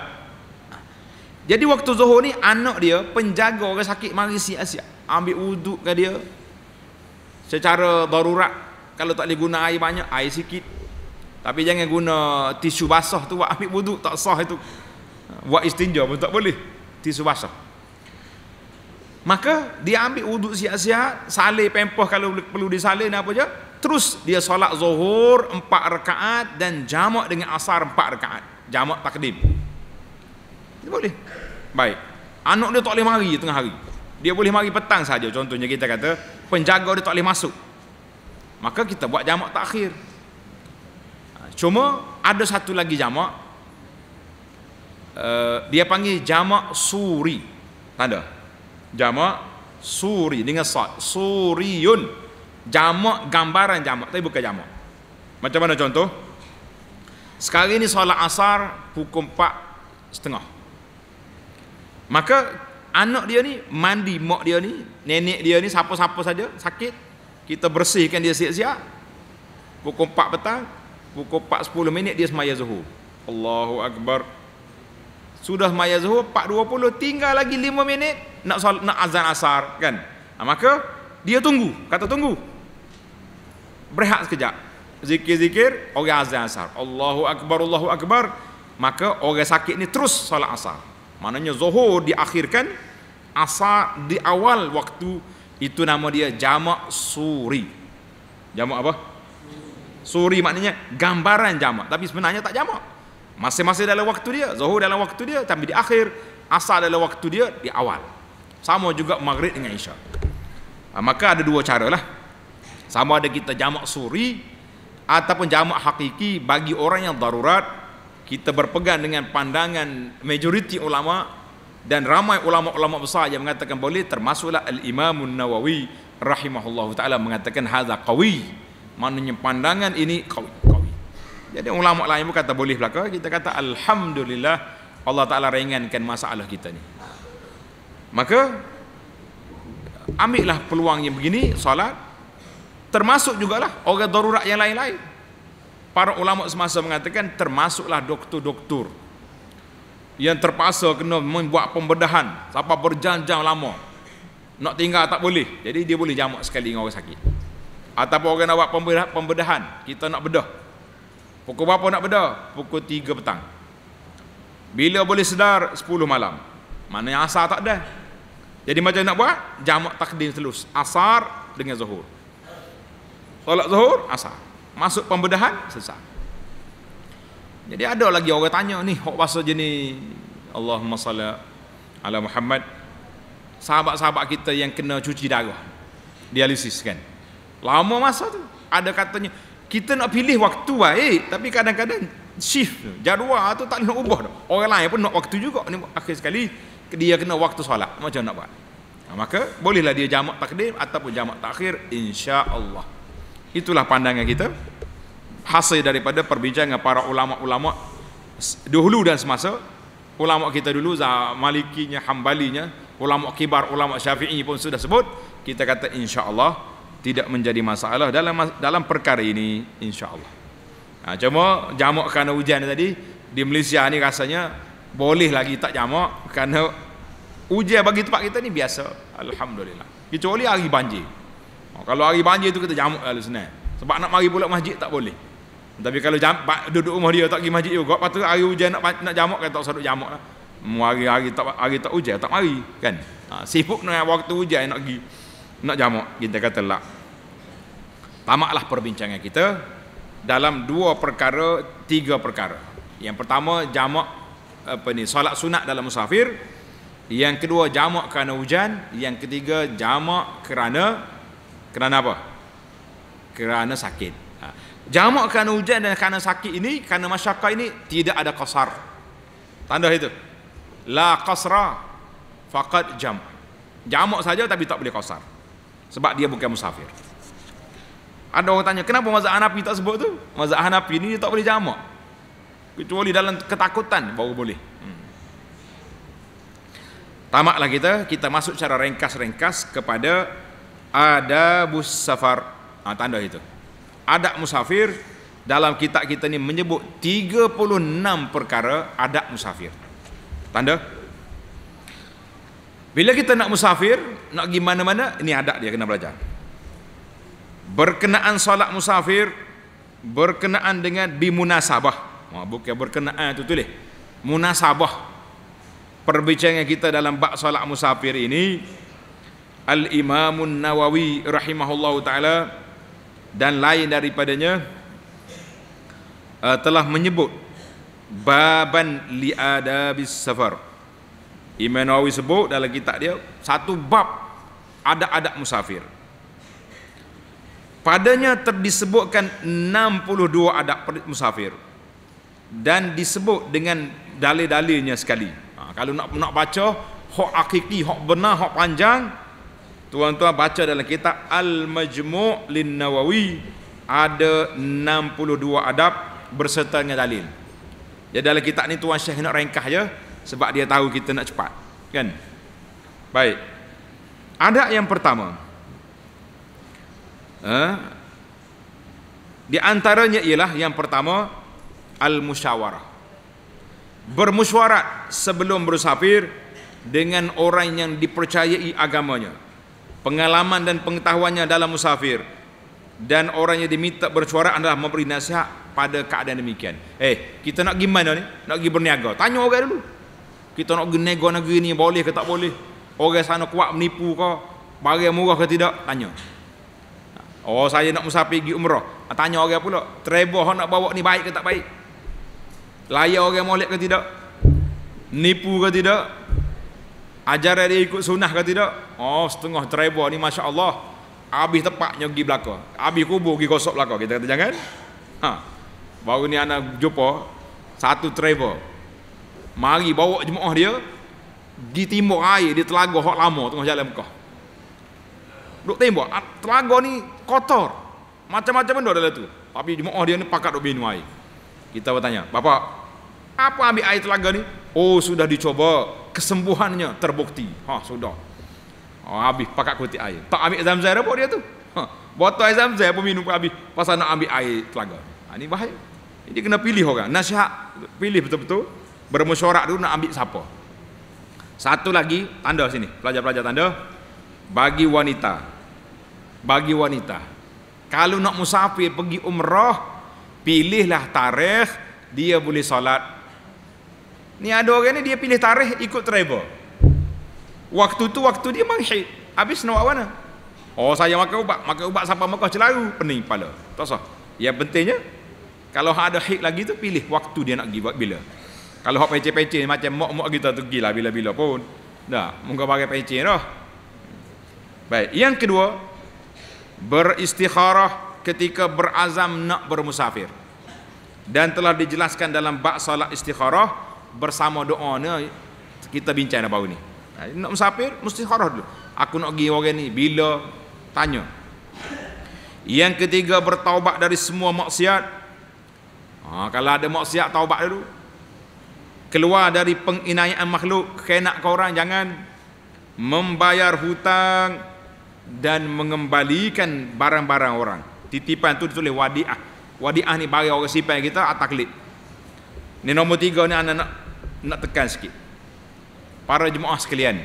Jadi waktu zuhur ni anak dia penjaga orang sakit mari siap-siap ambil wuduk ke dia secara darurat kalau tak boleh guna air banyak air sikit tapi jangan guna tisu basah tu buat ambil wuduk tak sah itu buat istinja pun tak boleh tisu basah Maka dia ambil wuduk siap-siap, salih pempoh kalau perlu disalih dan apa je. Terus dia solat zuhur empat rakaat dan jamak dengan asar empat rakaat. Jamak takdim. Itu boleh. Baik. Anak dia tak boleh mari tengah hari. Dia boleh mari petang saja. Contohnya kita kata penjaga dia tak boleh masuk. Maka kita buat jamak takhir. Cuma ada satu lagi jamak. Uh, dia panggil jamak suri. Tanda jamak suri dengan sad suriyun jamak gambaran jamak tapi bukan jamak. Macam mana contoh? Sekarang ini solat asar pukul 4 setengah. Maka anak dia ni mandi mak dia ni nenek dia ni siapa-siapa saja sakit kita bersihkan dia siap-siap. Pukul 4 petang pukul 4 10 minit dia semaya zuhur. Allahu akbar. Sudah semaya zuhur 4.20 tinggal lagi 5 minit nak sol, nak azan asar kan? Ha, maka dia tunggu kata tunggu berehat sekejap. Zikir-zikir orang azan asar. Allahu akbar Allahu akbar. Maka orang sakit ni terus solat asar. Maknanya zuhur diakhirkan asar di awal waktu itu nama dia jamak suri. Jamak apa? Suri maknanya gambaran jamak. Tapi sebenarnya tak jamak. Masing-masing dalam waktu dia zuhur dalam waktu dia tapi di akhir asar dalam waktu dia di awal. Sama juga maghrib dengan isya. Ha, maka ada dua cara lah. Sama ada kita jamak suri ataupun jamak hakiki bagi orang yang darurat kita berpegang dengan pandangan majoriti ulama dan ramai ulama-ulama besar yang mengatakan boleh termasuklah al-Imam Nawawi rahimahullah taala mengatakan hadza qawi. Maknanya pandangan ini qawi qawi. Jadi ulama lain pun kata boleh belaka kita kata alhamdulillah Allah taala ringankan masalah kita ni. Maka ambillah peluang yang begini solat termasuk jugalah orang darurat yang lain-lain. Para ulama semasa mengatakan termasuklah doktor-doktor yang terpaksa kena membuat pembedahan sampai berjam-jam lama. Nak tinggal tak boleh jadi dia boleh jamak sekali dengan orang sakit. Ataupun orang nak buat pembedahan, pembedahan kita nak bedah. Pukul berapa nak bedah? Pukul 3 petang. Bila boleh sedar? 10 malam. Mana yang asal tak ada? Jadi macam nak buat? Jamak takdim terus. Asar dengan zuhur. Solat zuhur asar. Masuk pembedahan selesai. Jadi ada lagi orang tanya ni hok bahasa jenis Allahumma salli ala Muhammad sahabat-sahabat kita yang kena cuci darah dialisis kan lama masa tu ada katanya kita nak pilih waktu baik tapi kadang-kadang shift jadual tu tak nak ubah dah. orang lain pun nak waktu juga ni akhir sekali dia kena waktu solat macam nak buat ha, maka bolehlah dia jamak takdim ataupun jamak takhir insya-Allah itulah pandangan kita. Hasil daripada perbincangan para ulama-ulama dahulu dan semasa. Ulama kita dulu malikinya hambalinya ulama kibar ulama syafi'i pun sudah sebut. Kita kata insya-Allah tidak menjadi masalah dalam dalam perkara ini insya-Allah. Ha, cuma jamak kerana hujan tadi di Malaysia ni rasanya boleh lagi tak jamak kerana ujian bagi tempat kita ni biasa. Alhamdulillah. Kecuali hari banjir oh, kalau hari banjir tu kita jamak lah senang sebab nak mari pula masjid tak boleh. Tapi kalau jam, duduk rumah dia tak pergi masjid juga lepas tu hari hujan nak nak jamak kan tak sadut jamak lah. Hari-hari tak hari tak hujan tak mari kan? Ha, sibuk dengan waktu hujan nak pergi nak jamak kita kata lah. Tamaklah perbincangan kita dalam dua perkara tiga perkara. Yang pertama jamak apa ni solat sunat dalam musafir. Yang kedua jamak kerana hujan. Yang ketiga jamak kerana kerana apa? Kerana sakit. Ha. jamak kerana hujan dan kerana sakit ini kerana masyarakat ini tidak ada qasar. Tanda itu. La qasra faqad jam. Jamak saja tapi tak boleh qasar. Sebab dia bukan musafir. Ada orang tanya kenapa mazhab Hanafi tak sebut tu? Mazhab Hanafi ni dia tak boleh jamak. Kecuali dalam ketakutan baru boleh. Hmm. tamaklah kita kita masuk secara ringkas-ringkas kepada adabus safar ha, tanda itu. Adab musafir dalam kitab kita ni menyebut 36 perkara adab musafir. Tanda? Bila kita nak musafir nak pergi mana-mana ini adab dia kena belajar. Berkenaan solat musafir berkenaan dengan bimunasabah. Ha, bukan berkenaan tu tulis. Munasabah. Perbincangan kita dalam bab solat musafir ini Al-Imam Nawawi rahimahullahu taala dan lain daripadanya uh, telah menyebut baban li adabis safar. Imam Nawawi sebut dalam kitab dia satu bab ada-ada musafir. Padanya terdisebutkan 62 adab musafir dan disebut dengan dalil-dalilnya sekali. Ha, kalau nak nak baca hak hakiki, hak benar, hak panjang, tuan-tuan baca dalam kitab Al-Majmu' Lin-Nawawi ada 62 adab berserta dengan dalil. Jadi dalam kitab ni tuan Syekh nak ringkas je sebab dia tahu kita nak cepat. Kan? Baik. Adab yang pertama. Ha? Di antaranya ialah yang pertama al-musyawarah bermusyawarat sebelum bersafir dengan orang yang dipercayai agamanya pengalaman dan pengetahuannya dalam musafir. Dan orang yang diminta bersuara adalah memberi nasihat pada keadaan demikian. Eh kita nak gimana ni? Nak pergi berniaga. Tanya orang dulu. Kita nak pergi nego negeri ni boleh ke tak boleh? Orang sana kuat menipu ke barang murah ke tidak? Tanya. Oh saya nak musafir pergi umrah. Tanya orang pula travel nak bawa ni baik ke tak baik? Layar orang molek ke tidak? Nipu ke tidak? Ajaran dia ikut sunnah ke tidak? Oh, setengah tribal ni Masya Allah. Habis tepaknya pergi belakang. Habis kubur pergi kosok belakang. Kita kata jangan. Ha. Baru ni anak jumpa satu travel. Mari bawa jemaah dia di timur air di telaga hak lama tengah jalan Mekah. Duk tembak, ah, telaga ni kotor. Macam-macam benda dalam tu. Tapi jemaah dia ni pakat duk minum air. Kita bertanya, "Bapak, apa ambil air telaga ni?" "Oh, sudah dicoba, kesembuhannya terbukti." Ha, sudah. Oh, habis pakat kuti air. Tak ambil zam-zam apa dia tu? Ha, botol air zam-zam pun minum habis pasal nak ambil air telaga. Ha, ini bahaya. Jadi kena pilih orang. Nasihat pilih betul-betul. Bermesyuarat dulu nak ambil siapa. Satu lagi tanda sini, pelajar-pelajar tanda bagi wanita. Bagi wanita. Kalau nak musafir pergi umrah, pilihlah tarikh dia boleh solat. Ni ada orang ni dia pilih tarikh ikut travel. Waktu tu waktu dia menghid. Habis nak buat mana? Oh saya makan ubat, makan ubat sampai Mekah celaru, pening kepala. Tak sah. Yang pentingnya kalau ada hik lagi tu pilih waktu dia nak pergi buat bila. Kalau hok peceh-peceh macam mak-mak kita tu gila bila-bila pun. Dah, muka pakai peceh dah. Baik, yang kedua beristikharah ketika berazam nak bermusafir. Dan telah dijelaskan dalam bab salat istikharah bersama doa ni kita bincang baru ni. Nak musafir mesti istikharah dulu. Aku nak pergi orang ni bila tanya. Yang ketiga bertaubat dari semua maksiat. Ha, kalau ada maksiat taubat dulu keluar dari penginayaan makhluk kenak ke orang jangan membayar hutang dan mengembalikan barang-barang orang titipan tu ditulis wadiah wadiah ni bagi orang simpan kita ataklid ni nombor tiga ni anak nak, tekan sikit para jemaah sekalian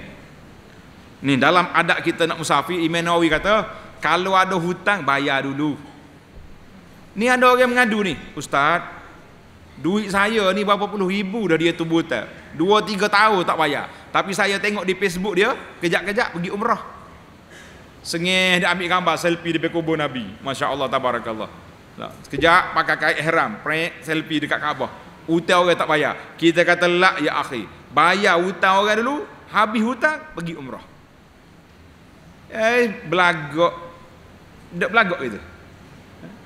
ni dalam adat kita nak musafir Imam Nawawi kata kalau ada hutang bayar dulu ni ada orang mengadu ni ustaz Duit saya ni berapa puluh ribu dah dia tu buta. Dua tiga tahun tak bayar. Tapi saya tengok di Facebook dia, kejap-kejap pergi umrah. Sengih dia ambil gambar selfie di kubur Nabi. Masya Allah, tabarakallah. Nah, sekejap pakai kait ihram, prek selfie dekat Kaabah. Hutang orang tak bayar. Kita kata lak ya akhi. Bayar hutang orang dulu, habis hutang pergi umrah. Eh, belagak. Tak belagak gitu.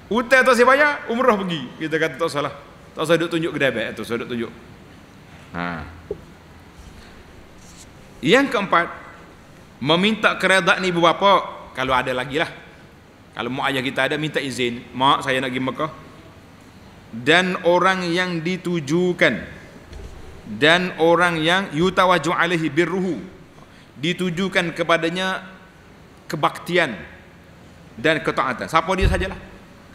Hutang tu saya bayar, umrah pergi. Kita kata tak salah. Tak usah duduk tunjuk kedai baik tu, saya duduk tunjuk. Ha. Yang keempat, meminta keredaan ibu bapa kalau ada lagi lah. Kalau mak ayah kita ada minta izin, mak saya nak pergi Mekah. Dan orang yang ditujukan dan orang yang yutawaju alaihi birruhu ditujukan kepadanya kebaktian dan ketaatan. Siapa dia sajalah.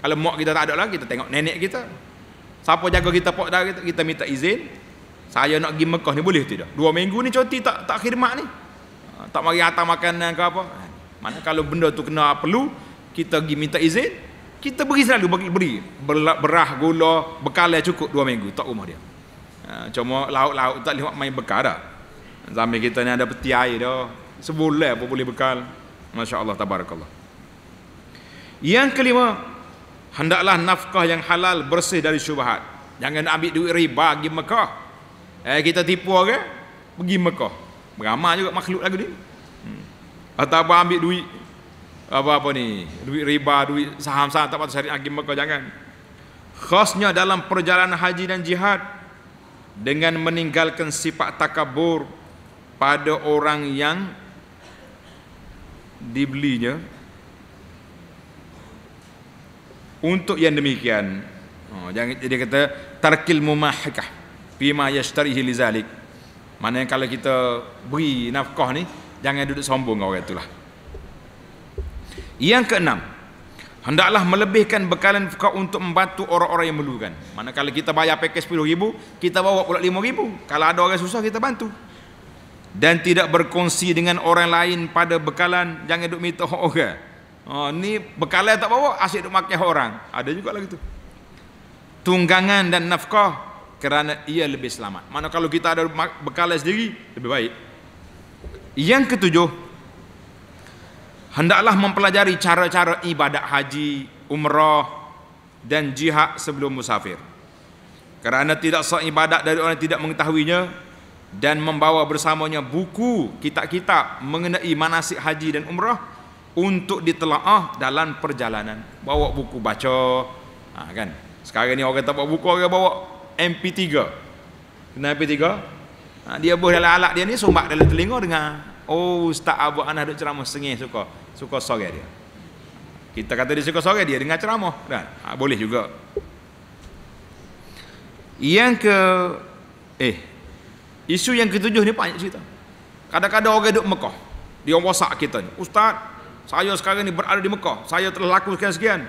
Kalau mak kita tak ada lagi, kita tengok nenek kita, Siapa jaga kita pok dah kita, kita minta izin. Saya nak pergi Mekah ni boleh tidak? Dua minggu ni cuti tak tak khidmat ni. Ha, tak mari hantar makanan ke apa. Mana kalau benda tu kena perlu, kita pergi minta izin, kita beri selalu bagi beri. Berah, gula, bekal cukup dua minggu tak rumah dia. Ha, cuma lauk-lauk tak boleh main bekal dah. Zaman kita ni ada peti air dah. Sebulan apa boleh bekal. Masya Allah, tabarakallah. Yang kelima, hendaklah nafkah yang halal bersih dari syubhat jangan ambil duit riba pergi Mekah eh kita tipu orang pergi Mekah beramah juga makhluk lagu ni hmm. atau apa ambil duit apa-apa ni? Duit riba duit saham-saham tak patut syariat pergi Mekah jangan. Khasnya dalam perjalanan haji dan jihad dengan meninggalkan sifat takabur pada orang yang dibelinya untuk yang demikian. Oh, jangan jadi kata tarkil mumahikah bima yashtarihi lizalik mana kalau kita beri nafkah ni jangan duduk sombong orang itulah yang keenam hendaklah melebihkan bekalan nafkah untuk membantu orang-orang yang memerlukan mana kalau kita bayar pakej 10 ribu kita bawa pula 5 ribu kalau ada orang susah kita bantu dan tidak berkongsi dengan orang lain pada bekalan jangan duduk minta orang Oh, ni bekalan tak bawa, asyik duk makan orang. Ada juga lagi tu. Tunggangan dan nafkah kerana ia lebih selamat. Mana kalau kita ada bekalan sendiri, lebih baik. Yang ketujuh, hendaklah mempelajari cara-cara ibadat haji, umrah dan jihad sebelum musafir. Kerana tidak sah ibadat dari orang yang tidak mengetahuinya dan membawa bersamanya buku kitab-kitab mengenai manasik haji dan umrah untuk ditelaah dalam perjalanan bawa buku baca ha, kan Sekarang ni orang tak bawa buku orang bawa MP3. Kenapa MP3? Ha, dia buh dalam alat dia ni sumbak dalam telinga dengar. Oh, Ustaz Abu Anas duk ceramah sengih suka. Suka sore dia. Kita kata dia suka sore dia dengar ceramah. Dan, ha, boleh juga. Yang ke eh isu yang ketujuh ni banyak cerita. Kadang-kadang orang duduk Mekah. Dia wasak kita ni. Ustaz, saya sekarang ni berada di Mekah. Saya telah laku sekian-sekian.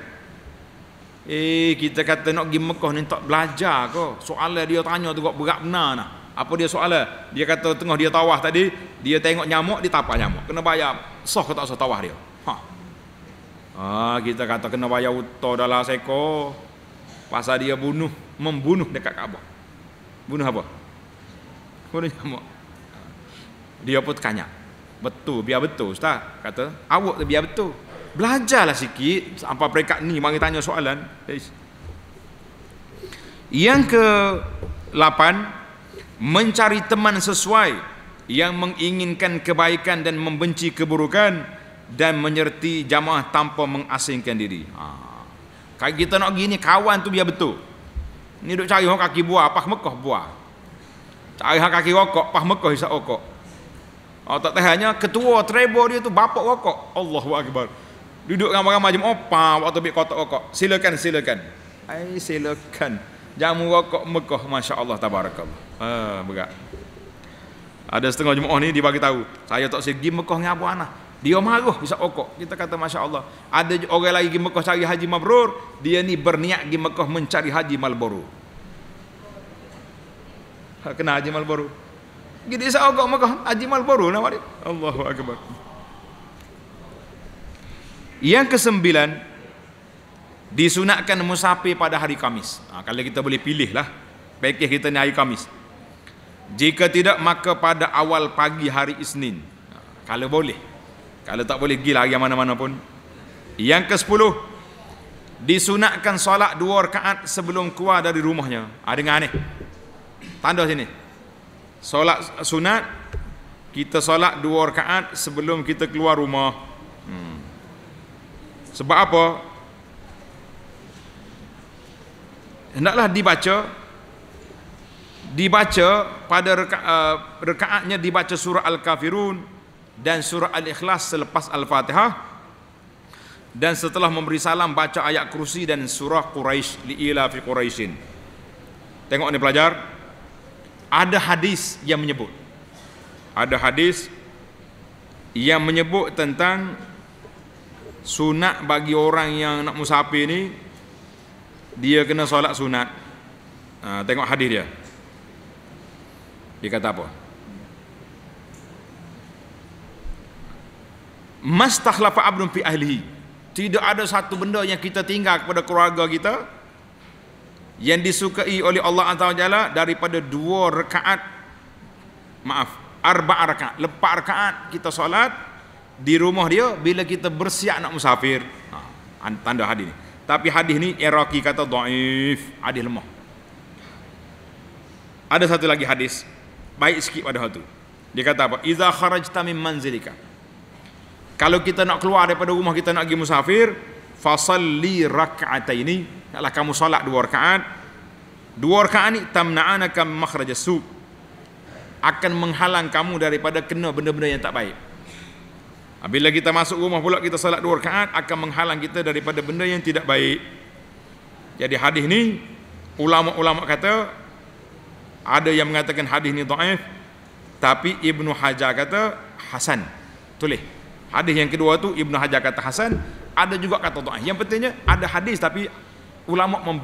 Eh, kita kata nak pergi Mekah ni tak belajar ke? Soalan dia tanya tu berat benar nah. Apa dia soalan? Dia kata tengah dia tawah tadi, dia tengok nyamuk, dia tapak nyamuk. Kena bayar. Sah ke tak sah tawah dia? Ha. Ah, kita kata kena bayar utah dalam seko. Pasal dia bunuh, membunuh dekat Kaabah. Bunuh apa? Bunuh nyamuk. Dia pun tanya. Betul, biar betul Ustaz. Kata, awak tu biar betul. Belajarlah sikit sampai mereka ni mari tanya soalan. Yang ke 8 mencari teman sesuai yang menginginkan kebaikan dan membenci keburukan dan menyerti jamaah tanpa mengasingkan diri. Ha. Kalau kita nak gini kawan tu biar betul. Ni duk cari orang kaki buah, apa Mekah buah. Cari orang kaki rokok, apa Mekah hisap rokok. Oh, tak tahannya ketua trebo dia tu bapak rokok. Allahu akbar. Duduk ramai-ramai macam opa waktu ambil kotak rokok. Silakan, silakan. Ai silakan. Jamu rokok Mekah masya-Allah tabarakallah. Ah, berat. Ada setengah jemaah ni dia bagi tahu, saya tak segi Mekah Abu Ana. Dia marah bisa rokok. Kita kata masya-Allah. Ada orang lagi pergi Mekah cari haji mabrur, dia ni berniat pergi Mekah mencari haji malboro. Ha, kena haji malboro. Gini saya agak Mekah Haji Malboro nama dia. Allahu akbar. Yang kesembilan disunatkan musafir pada hari Kamis. Ha, kalau kita boleh pilih lah pakej kita ni hari Kamis. Jika tidak maka pada awal pagi hari Isnin. Ha, kalau boleh. Kalau tak boleh pergi lagi mana-mana pun. Yang ke sepuluh disunatkan solat dua rakaat sebelum keluar dari rumahnya. Ha, dengar ni. Tanda sini solat sunat kita solat dua rakaat sebelum kita keluar rumah hmm. sebab apa hendaklah dibaca dibaca pada reka, uh, rekaatnya dibaca surah Al-Kafirun dan surah Al-Ikhlas selepas Al-Fatihah. Dan setelah memberi salam baca ayat kursi dan surah Quraisy liila fi Quraisyin tengok ni pelajar. Ada hadis yang menyebut. Ada hadis yang menyebut tentang sunat bagi orang yang nak musafir ni dia kena solat sunat. Ha, tengok hadis dia. Dia kata apa? Mastakhlafa abdun fi ahlihi. Tidak ada satu benda yang kita tinggal kepada keluarga kita yang disukai oleh Allah Taala daripada dua rakaat. Maaf arba rakaat. Lepas rakaat kita solat di rumah dia bila kita bersiap nak musafir. Ha, tanda hadis ni tapi hadis ni iraqi kata dhaif hadis lemah. Ada satu lagi hadis baik sikit pada hal tu. Dia kata apa? Iza kharajta min manzilika. Kalau kita nak keluar daripada rumah kita nak pergi musafir fasalli rak'ataini. Kalau kamu solat dua rakaat. Dua rakaat ni tamna'anaka makhraj su akan menghalang kamu daripada kena benda-benda yang tak baik bila kita masuk rumah pula kita solat dua rakaat akan menghalang kita daripada benda yang tidak baik. Jadi hadis ni ulama-ulama kata ada yang mengatakan hadis ni dhaif tapi Ibnu Hajar kata hasan. Tulis. Hadis yang kedua tu Ibnu Hajar kata hasan ada juga kata dhaif yang pentingnya ada hadis tapi ulama mem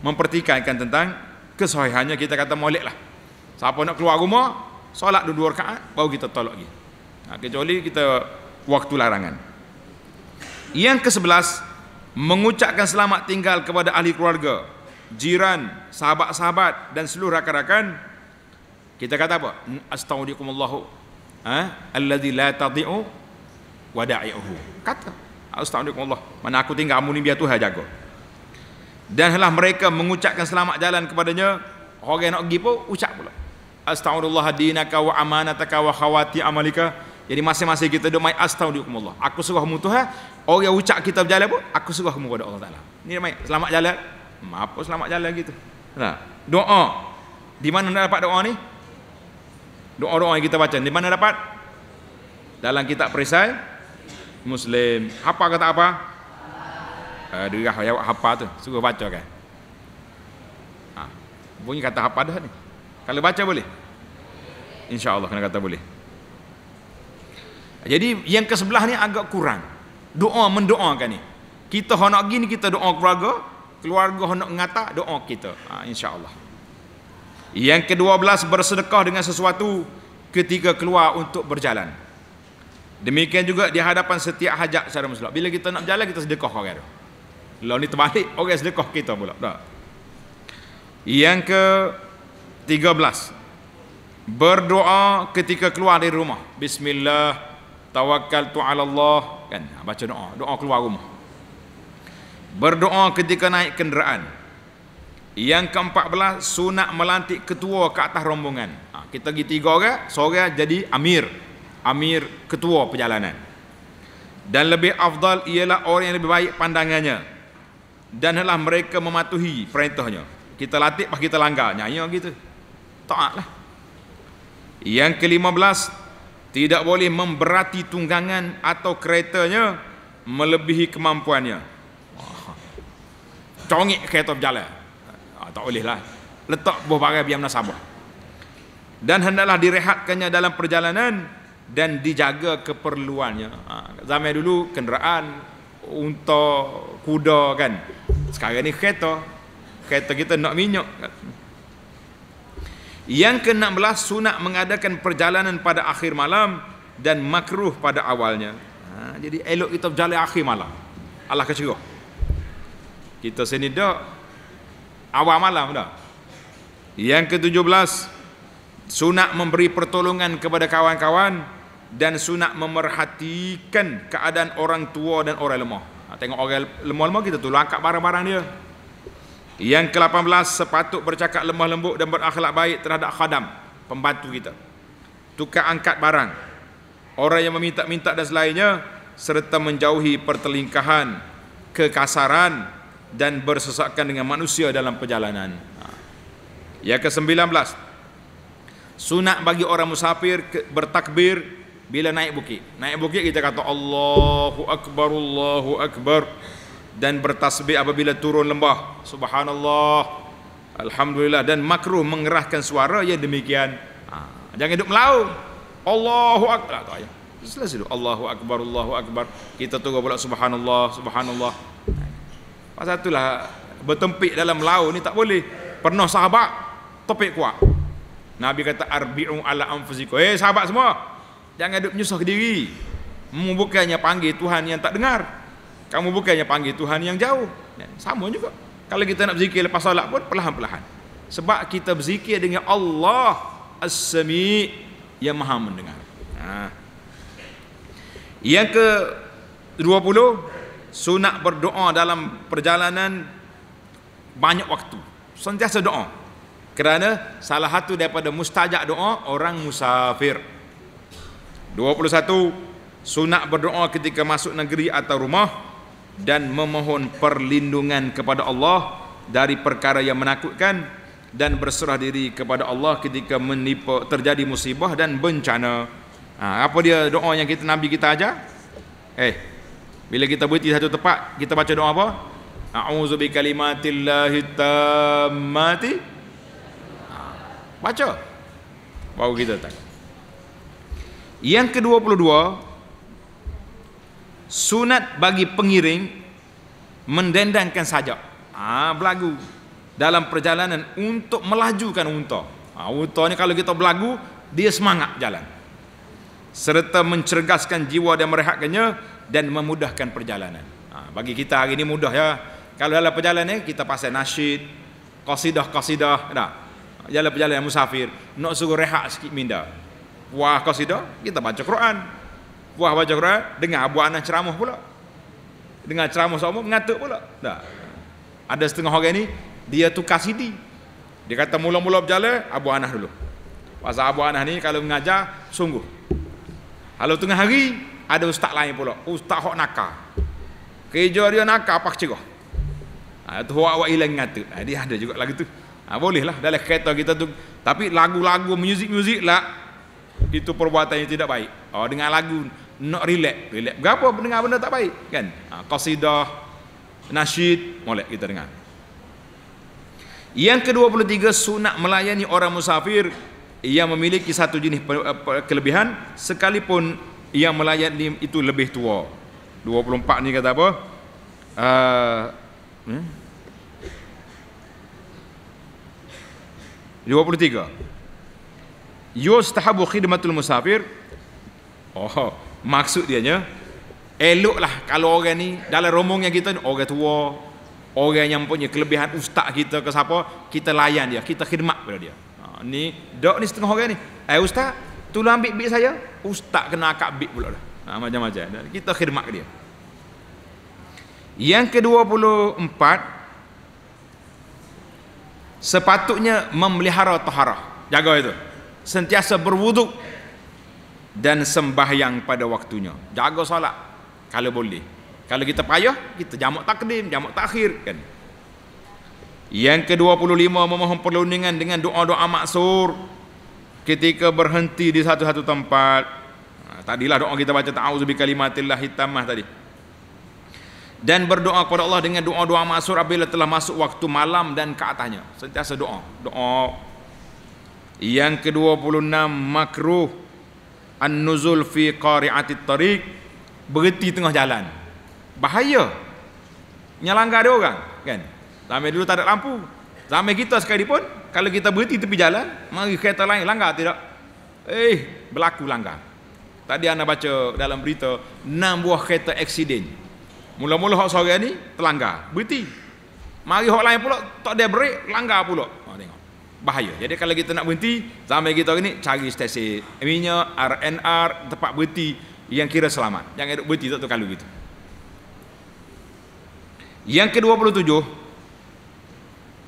mempertikaikan tentang kesahihannya. Kita kata molek lah siapa nak keluar rumah solat dua rakaat baru kita tolak lagi. Nah, kecuali kita waktu larangan. Yang ke sebelas mengucapkan selamat tinggal kepada ahli keluarga jiran sahabat-sahabat dan seluruh rakan-rakan. Kita kata apa? Astagfirullahallahu ha? Alladzi la tadhi'u wada'ihu kata astagfirullah mana aku tinggal kamu ni biar Tuhan jaga. Dan hendaklah mereka mengucapkan selamat jalan kepadanya. Orang nak pergi pun ucap pula. Astagfirullah dinaka wa amanataka wa khawati amalika jadi masing-masing kita doa mai astagfirullah aku suruh kamu Tuhan orang yang ucap kita berjalan pun aku suruh kamu kepada Allah Taala ni mai selamat jalan Apa selamat jalan gitu? Nah, doa. Di mana nak dapat doa ni? Doa-doa yang kita baca di mana dapat? Dalam kitab perisai Muslim. Apa kata apa? Uh, dia jawab apa tu? Suruh baca kan? Ha. Bunyi kata apa dah ni? Kalau baca boleh? InsyaAllah kena kata boleh. Jadi yang ke sebelah ni agak kurang. Doa mendoakan ni. Kita nak gini kita doa keluarga, keluarga nak ngata doa kita. Ha, insya-Allah. Yang kedua belas bersedekah dengan sesuatu ketika keluar untuk berjalan. Demikian juga di hadapan setiap hajat secara muslim. Bila kita nak berjalan kita sedekah orang tu. Lalu ni terbalik orang sedekah kita pula. Tak. Yang ke 13 berdoa ketika keluar dari rumah. Bismillah tawakkaltu 'ala Allah kan baca doa doa keluar rumah. Berdoa ketika naik kenderaan. Yang ke-14 sunat melantik ketua ke atas rombongan. Ha, kita pergi tiga orang, seorang jadi amir. Amir ketua perjalanan. Dan lebih afdal ialah orang yang lebih baik pandangannya. Dan hendaklah mereka mematuhi perintahnya. Kita latih pas kita langgar. Nyanyi gitu. Taatlah. Yang ke-15 tidak boleh memberati tunggangan atau keretanya melebihi kemampuannya. Congik kereta berjalan. Ha, tak boleh lah letak buah barang biar menasabah dan hendaklah direhatkannya dalam perjalanan dan dijaga keperluannya. Ha, zaman dulu kenderaan unta kuda kan. Sekarang ni kereta. Kereta kita nak minyak yang ke-16 sunat mengadakan perjalanan pada akhir malam dan makruh pada awalnya. Ha, jadi elok kita berjalan akhir malam. Allah kecewa kita sini dah awal malam dah. Yang ke-17 sunat memberi pertolongan kepada kawan-kawan dan sunat memerhatikan keadaan orang tua dan orang lemah. Ha, tengok orang lemah-lemah kita tu angkat barang-barang dia yang ke-18 sepatut bercakap lemah lembut dan berakhlak baik terhadap khadam pembantu kita tukar angkat barang orang yang meminta-minta dan selainnya serta menjauhi pertelingkahan kekasaran dan bersesakan dengan manusia dalam perjalanan. Yang ke-19 Sunat bagi orang musafir bertakbir bila naik bukit. Naik bukit kita kata Allahu Akbar, Allahu Akbar dan bertasbih apabila turun lembah. Subhanallah. Alhamdulillah dan makruh mengerahkan suara yang demikian. Ha. Jangan duduk melau. Allahu Akbar. Tak payah. Selesai dulu. Allahu Akbar, Allahu Akbar. Kita tunggu pula Subhanallah, Subhanallah. Pasal itulah bertempik dalam laut ni tak boleh. Pernah sahabat topik kuat. Nabi kata arbi'u ala anfusikum. Eh sahabat semua, jangan duk menyusah diri. Bukannya panggil Tuhan yang tak dengar. Kamu bukannya panggil Tuhan yang jauh. Sama juga. Kalau kita nak berzikir lepas solat pun perlahan-perlahan. Sebab kita berzikir dengan Allah As-Sami yang Maha mendengar. Ha. Yang ke 20 sunat berdoa dalam perjalanan banyak waktu sentiasa doa kerana salah satu daripada mustajab doa orang musafir 21 sunat berdoa ketika masuk negeri atau rumah dan memohon perlindungan kepada Allah dari perkara yang menakutkan dan berserah diri kepada Allah ketika menipu terjadi musibah dan bencana ha, apa dia doa yang kita Nabi kita ajar eh bila kita berhenti satu tempat, kita baca doa apa? A'udzu bi kalimatillahi tammati. Ha, baca. Baru kita tak. Yang ke-22 sunat bagi pengiring mendendangkan sajak. Ha, belagu dalam perjalanan untuk melajukan unta. Ha, unta ni kalau kita belagu, dia semangat jalan. Serta mencergaskan jiwa dan merehatkannya dan memudahkan perjalanan. Ha, bagi kita hari ini mudah ya. Kalau dalam perjalanan kita pasal nasyid, qasidah-qasidah, tak? Jalan perjalanan musafir, nak suruh rehat sikit minda. Wah qasidah, kita baca Quran. Wah baca Quran, dengar Abu Anas ceramah pula. Dengar ceramah sama mengatuk pula. Tak. Ada setengah orang ni dia tukar CD. Dia kata mula-mula berjalan Abu Anas dulu. Pasal Abu Anas ni kalau mengajar sungguh. Kalau tengah hari ada ustaz lain pula ustaz hok nakal kerja dia nakal apa cerah Ha, tu awak hilang ngata. Ha, dia ada juga lagu tu. Ha, boleh lah dalam kereta kita tu. Tapi lagu-lagu muzik-muzik lah itu perbuatan yang tidak baik. Oh, dengan lagu nak relax, relax. Berapa dengar benda tak baik kan? Ha, qasidah, nasyid, molek kita dengar. Yang ke-23 sunat melayani orang musafir yang memiliki satu jenis kelebihan sekalipun yang melayani itu lebih tua. 24 ni kata apa? Uh, hmm? 23 Yustahabu khidmatul musafir Oh Maksud dia Eloklah kalau orang ni Dalam rombongan kita ni Orang tua Orang yang punya kelebihan ustaz kita ke siapa Kita layan dia Kita khidmat pada dia. Ha, Ni Dok ni setengah orang ni Eh ustaz Tolong ambil bik saya. Ustaz kena akak bik pula lah ha, Macam-macam. Kita khidmat dia. Yang ke-24 Sepatutnya memelihara taharah. Jaga itu. Sentiasa berwuduk Dan sembahyang pada waktunya Jaga solat Kalau boleh kalau kita payah, kita jamak takdim, jamak takhir kan. Yang ke-25 memohon perlindungan dengan doa-doa maksur ketika berhenti di satu-satu tempat. Ha, tadilah doa kita baca ta'awuzu bi kalimatillah hitamah tadi. Dan berdoa kepada Allah dengan doa-doa maksur apabila telah masuk waktu malam dan ke atasnya. Sentiasa doa. Doa. Yang ke-26 makruh an-nuzul fi qari'atit tariq. Berhenti tengah jalan. Bahaya. Nyalanggar dia orang kan? Zaman dulu tak ada lampu. Zaman kita sekalipun kalau kita berhenti tepi jalan mari kereta lain langgar tidak? Eh berlaku langgar. Tadi anda baca dalam berita 6 buah kereta aksiden. Mula-mula hak sore ni terlanggar. Berhenti. Mari hak lain pula tak ada break langgar pula. Ha, tengok bahaya jadi kalau kita nak berhenti zaman kita ni cari stesen minyak RNR tempat berhenti yang kira selamat jangan duduk berhenti tak kalau gitu yang ke-27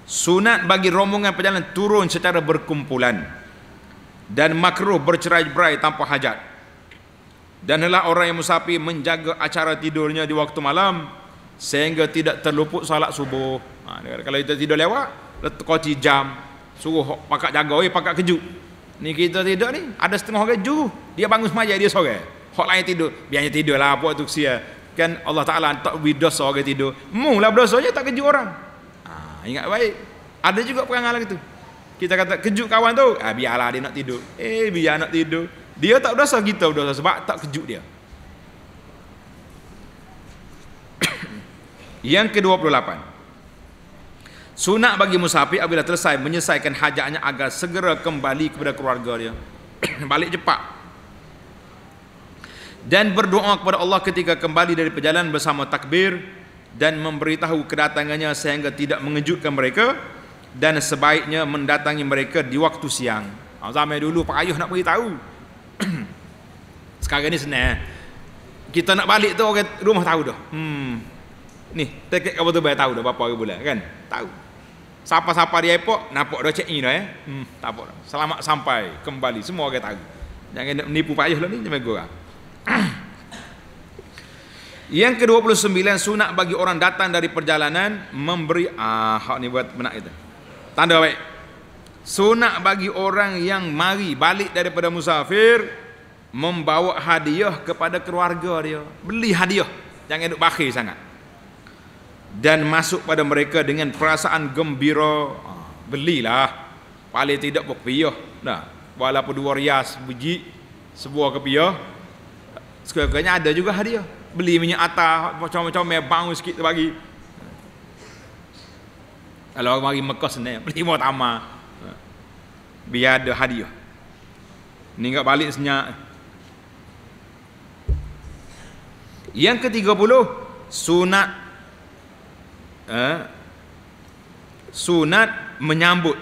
Sunat bagi rombongan perjalanan turun secara berkumpulan dan makruh bercerai-berai tanpa hajat. Dan hendaklah orang yang musafir menjaga acara tidurnya di waktu malam sehingga tidak terluput salat subuh. Ha, kalau kita tidur lewat, letak kunci jam, suruh pakak jaga, oi pakak kejut. Ni kita tidur ni, ada setengah orang ju, dia bangun semaya dia sore. Hak lain tidur, biarnya tidurlah apa tu sia kan Allah Ta'ala tak berdosa orang tidur. Mula berdosanya tak kejut orang. Ha, ingat baik. Ada juga perangai gitu kita kata kejut kawan tu. Ah, biarlah dia nak tidur. Eh biar nak tidur. Dia tak berdosa kita berdosa sebab tak kejut dia. Yang ke-28 Sunat bagi musafir apabila selesai menyelesaikan hajatnya agar segera kembali kepada keluarga dia. Balik cepat dan berdoa kepada Allah ketika kembali dari perjalanan bersama takbir dan memberitahu kedatangannya sehingga tidak mengejutkan mereka dan sebaiknya mendatangi mereka di waktu siang. Zaman dulu Pak Ayuh nak beritahu. Sekarang ni senang. Kita nak balik tu orang rumah tahu dah. Hmm. Ni, tiket kau tu bayar tahu dah berapa hari bulan kan? Tahu. Siapa-siapa di airport nampak dah check in dah eh. Hmm, tak apa. Selamat sampai kembali semua orang tahu. Jangan nak menipu Pak Ayuh lah ni jangan gurau. Yang ke-29 sunat bagi orang datang dari perjalanan memberi ah ni buat benak kita. Tanda baik. Sunat bagi orang yang mari balik daripada musafir membawa hadiah kepada keluarga dia. Beli hadiah. Jangan duk bakhil sangat. Dan masuk pada mereka dengan perasaan gembira. Ah, belilah. Paling tidak berpiah. Nah, walaupun dua rias biji sebuah kepiah Sekurang-kurangnya ada juga hadiah. Beli minyak atar, macam-macam bang sikit bagi. Kalau orang mari Mekah senang, beli muat tamar. Biar ada hadiah. Ni enggak balik senyap. Yang ke-30 sunat eh, sunat menyambut.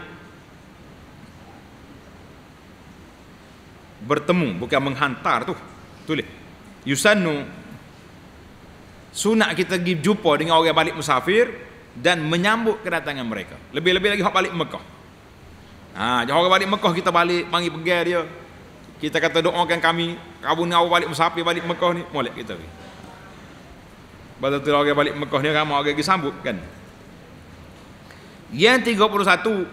Bertemu bukan menghantar tu. Tulis. Yusannu sunat kita pergi jumpa dengan orang balik musafir dan menyambut kedatangan mereka. Lebih-lebih lagi hak balik Mekah. Ha orang balik Mekah kita balik panggil pegang dia. Kita kata doakan kami kabun awak balik musafir balik Mekah ni. Molek kita pergi Betul tu orang balik Mekah ni ramai orang pergi sambut kan Yang 31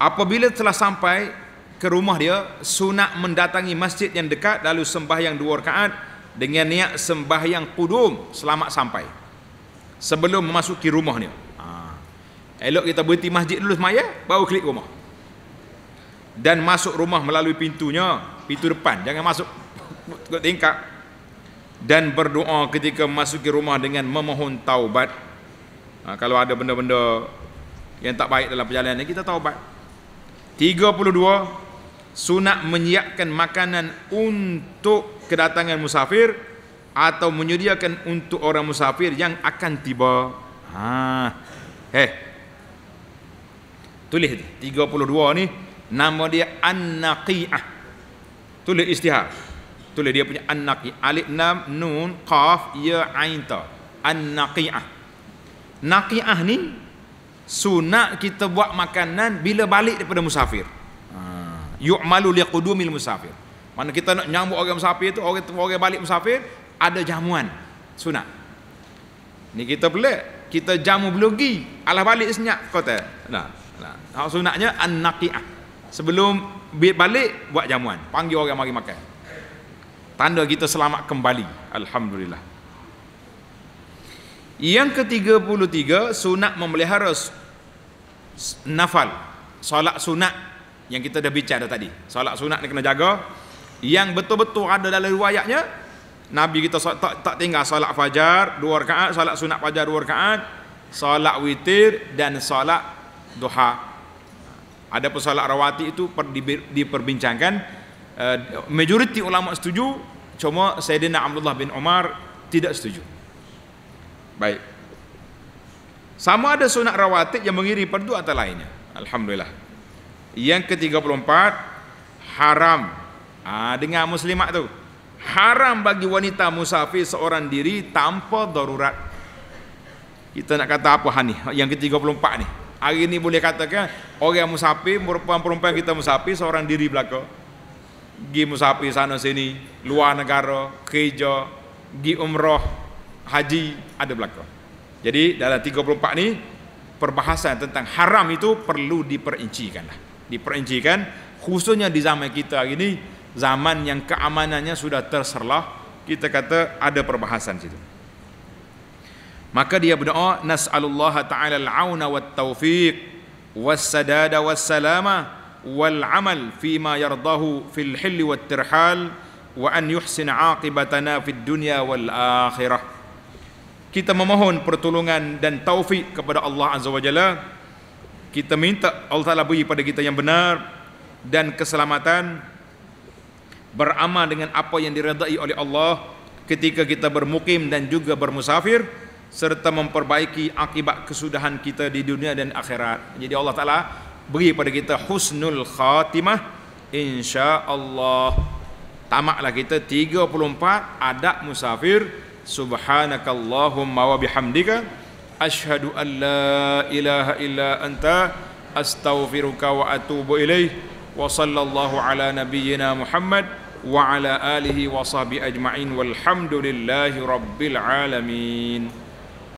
apabila telah sampai ke rumah dia sunat mendatangi masjid yang dekat lalu sembahyang dua rakaat dengan niat sembahyang qudum selamat sampai sebelum memasuki rumahnya. Ha. Elok kita berhenti masjid dulu semaya baru klik rumah. Dan masuk rumah melalui pintunya, pintu depan, jangan masuk ke tingkap. Dan berdoa ketika memasuki rumah dengan memohon taubat. Ha, kalau ada benda-benda yang tak baik dalam perjalanan ini kita taubat. 32 sunat menyiapkan makanan untuk kedatangan musafir atau menyediakan untuk orang musafir yang akan tiba. Ha. Eh. Tulis 32 ni nama dia an-naqiah. Tulis istihar tulis dia punya an-naqi alif lam nun qaf ya ain ta an-naqiah naqiah ni sunat kita buat makanan bila balik daripada musafir. Ha. Yu'malu liqudumil musafir. Mana kita nak nyambut orang musafir tu, orang orang balik musafir, ada jamuan. Sunat. Ni kita pelik, kita jamu belogi, alah balik senyap kata. Nah, nah. Sunatnya an-naqi'ah. Sebelum balik buat jamuan, panggil orang mari makan. Tanda kita selamat kembali. Alhamdulillah. Yang ke-33 sunat memelihara nafal solat sunat yang kita dah bicara tadi solat sunat ni kena jaga yang betul-betul ada dalam riwayatnya Nabi kita tak, tak tinggal solat fajar dua rakaat solat sunat fajar dua rakaat solat witir dan solat duha ada pun solat rawati itu per, di, diperbincangkan uh, majoriti ulama setuju cuma Sayyidina Abdullah bin Umar tidak setuju baik sama ada sunat rawatib yang mengiring perdu atau lainnya. Alhamdulillah. Yang ke-34 haram. Ah ha, dengar muslimat tu. Haram bagi wanita musafir seorang diri tanpa darurat. Kita nak kata apa hani? Yang ke-34 ni. Hari ni boleh katakan orang musafir, perempuan-perempuan kita musafir seorang diri belaka. Gi musafir sana sini, luar negara, kerja, gi umrah, haji ada belaka. Jadi dalam 34 ni perbahasan tentang haram itu perlu diperincikan lah. Diperincikan khususnya di zaman kita hari ini zaman yang keamanannya sudah terserlah kita kata ada perbahasan situ. Maka dia berdoa nas'alullah ta'ala al-auna wat taufiq was sadada was salama fil hilli wat tirhal wa an yuhsina aqibatana fid dunya wal akhirah. Kita memohon pertolongan dan taufik kepada Allah Azza wa Jalla. Kita minta Allah Ta'ala beri pada kita yang benar dan keselamatan. Beramal dengan apa yang diredai oleh Allah ketika kita bermukim dan juga bermusafir serta memperbaiki akibat kesudahan kita di dunia dan akhirat. Jadi Allah Ta'ala beri pada kita husnul khatimah. Insya Allah tamaklah kita 34 adab musafir. Subhanakallahumma wa bihamdika. Ashhadu an la ilaha illa anta. Astaghfiruka wa atubu ilaih wa sallallahu ala nabiyyina muhammad wa ala alihi wa sahbihi ajma'in. Walhamdulillahi rabbil alamin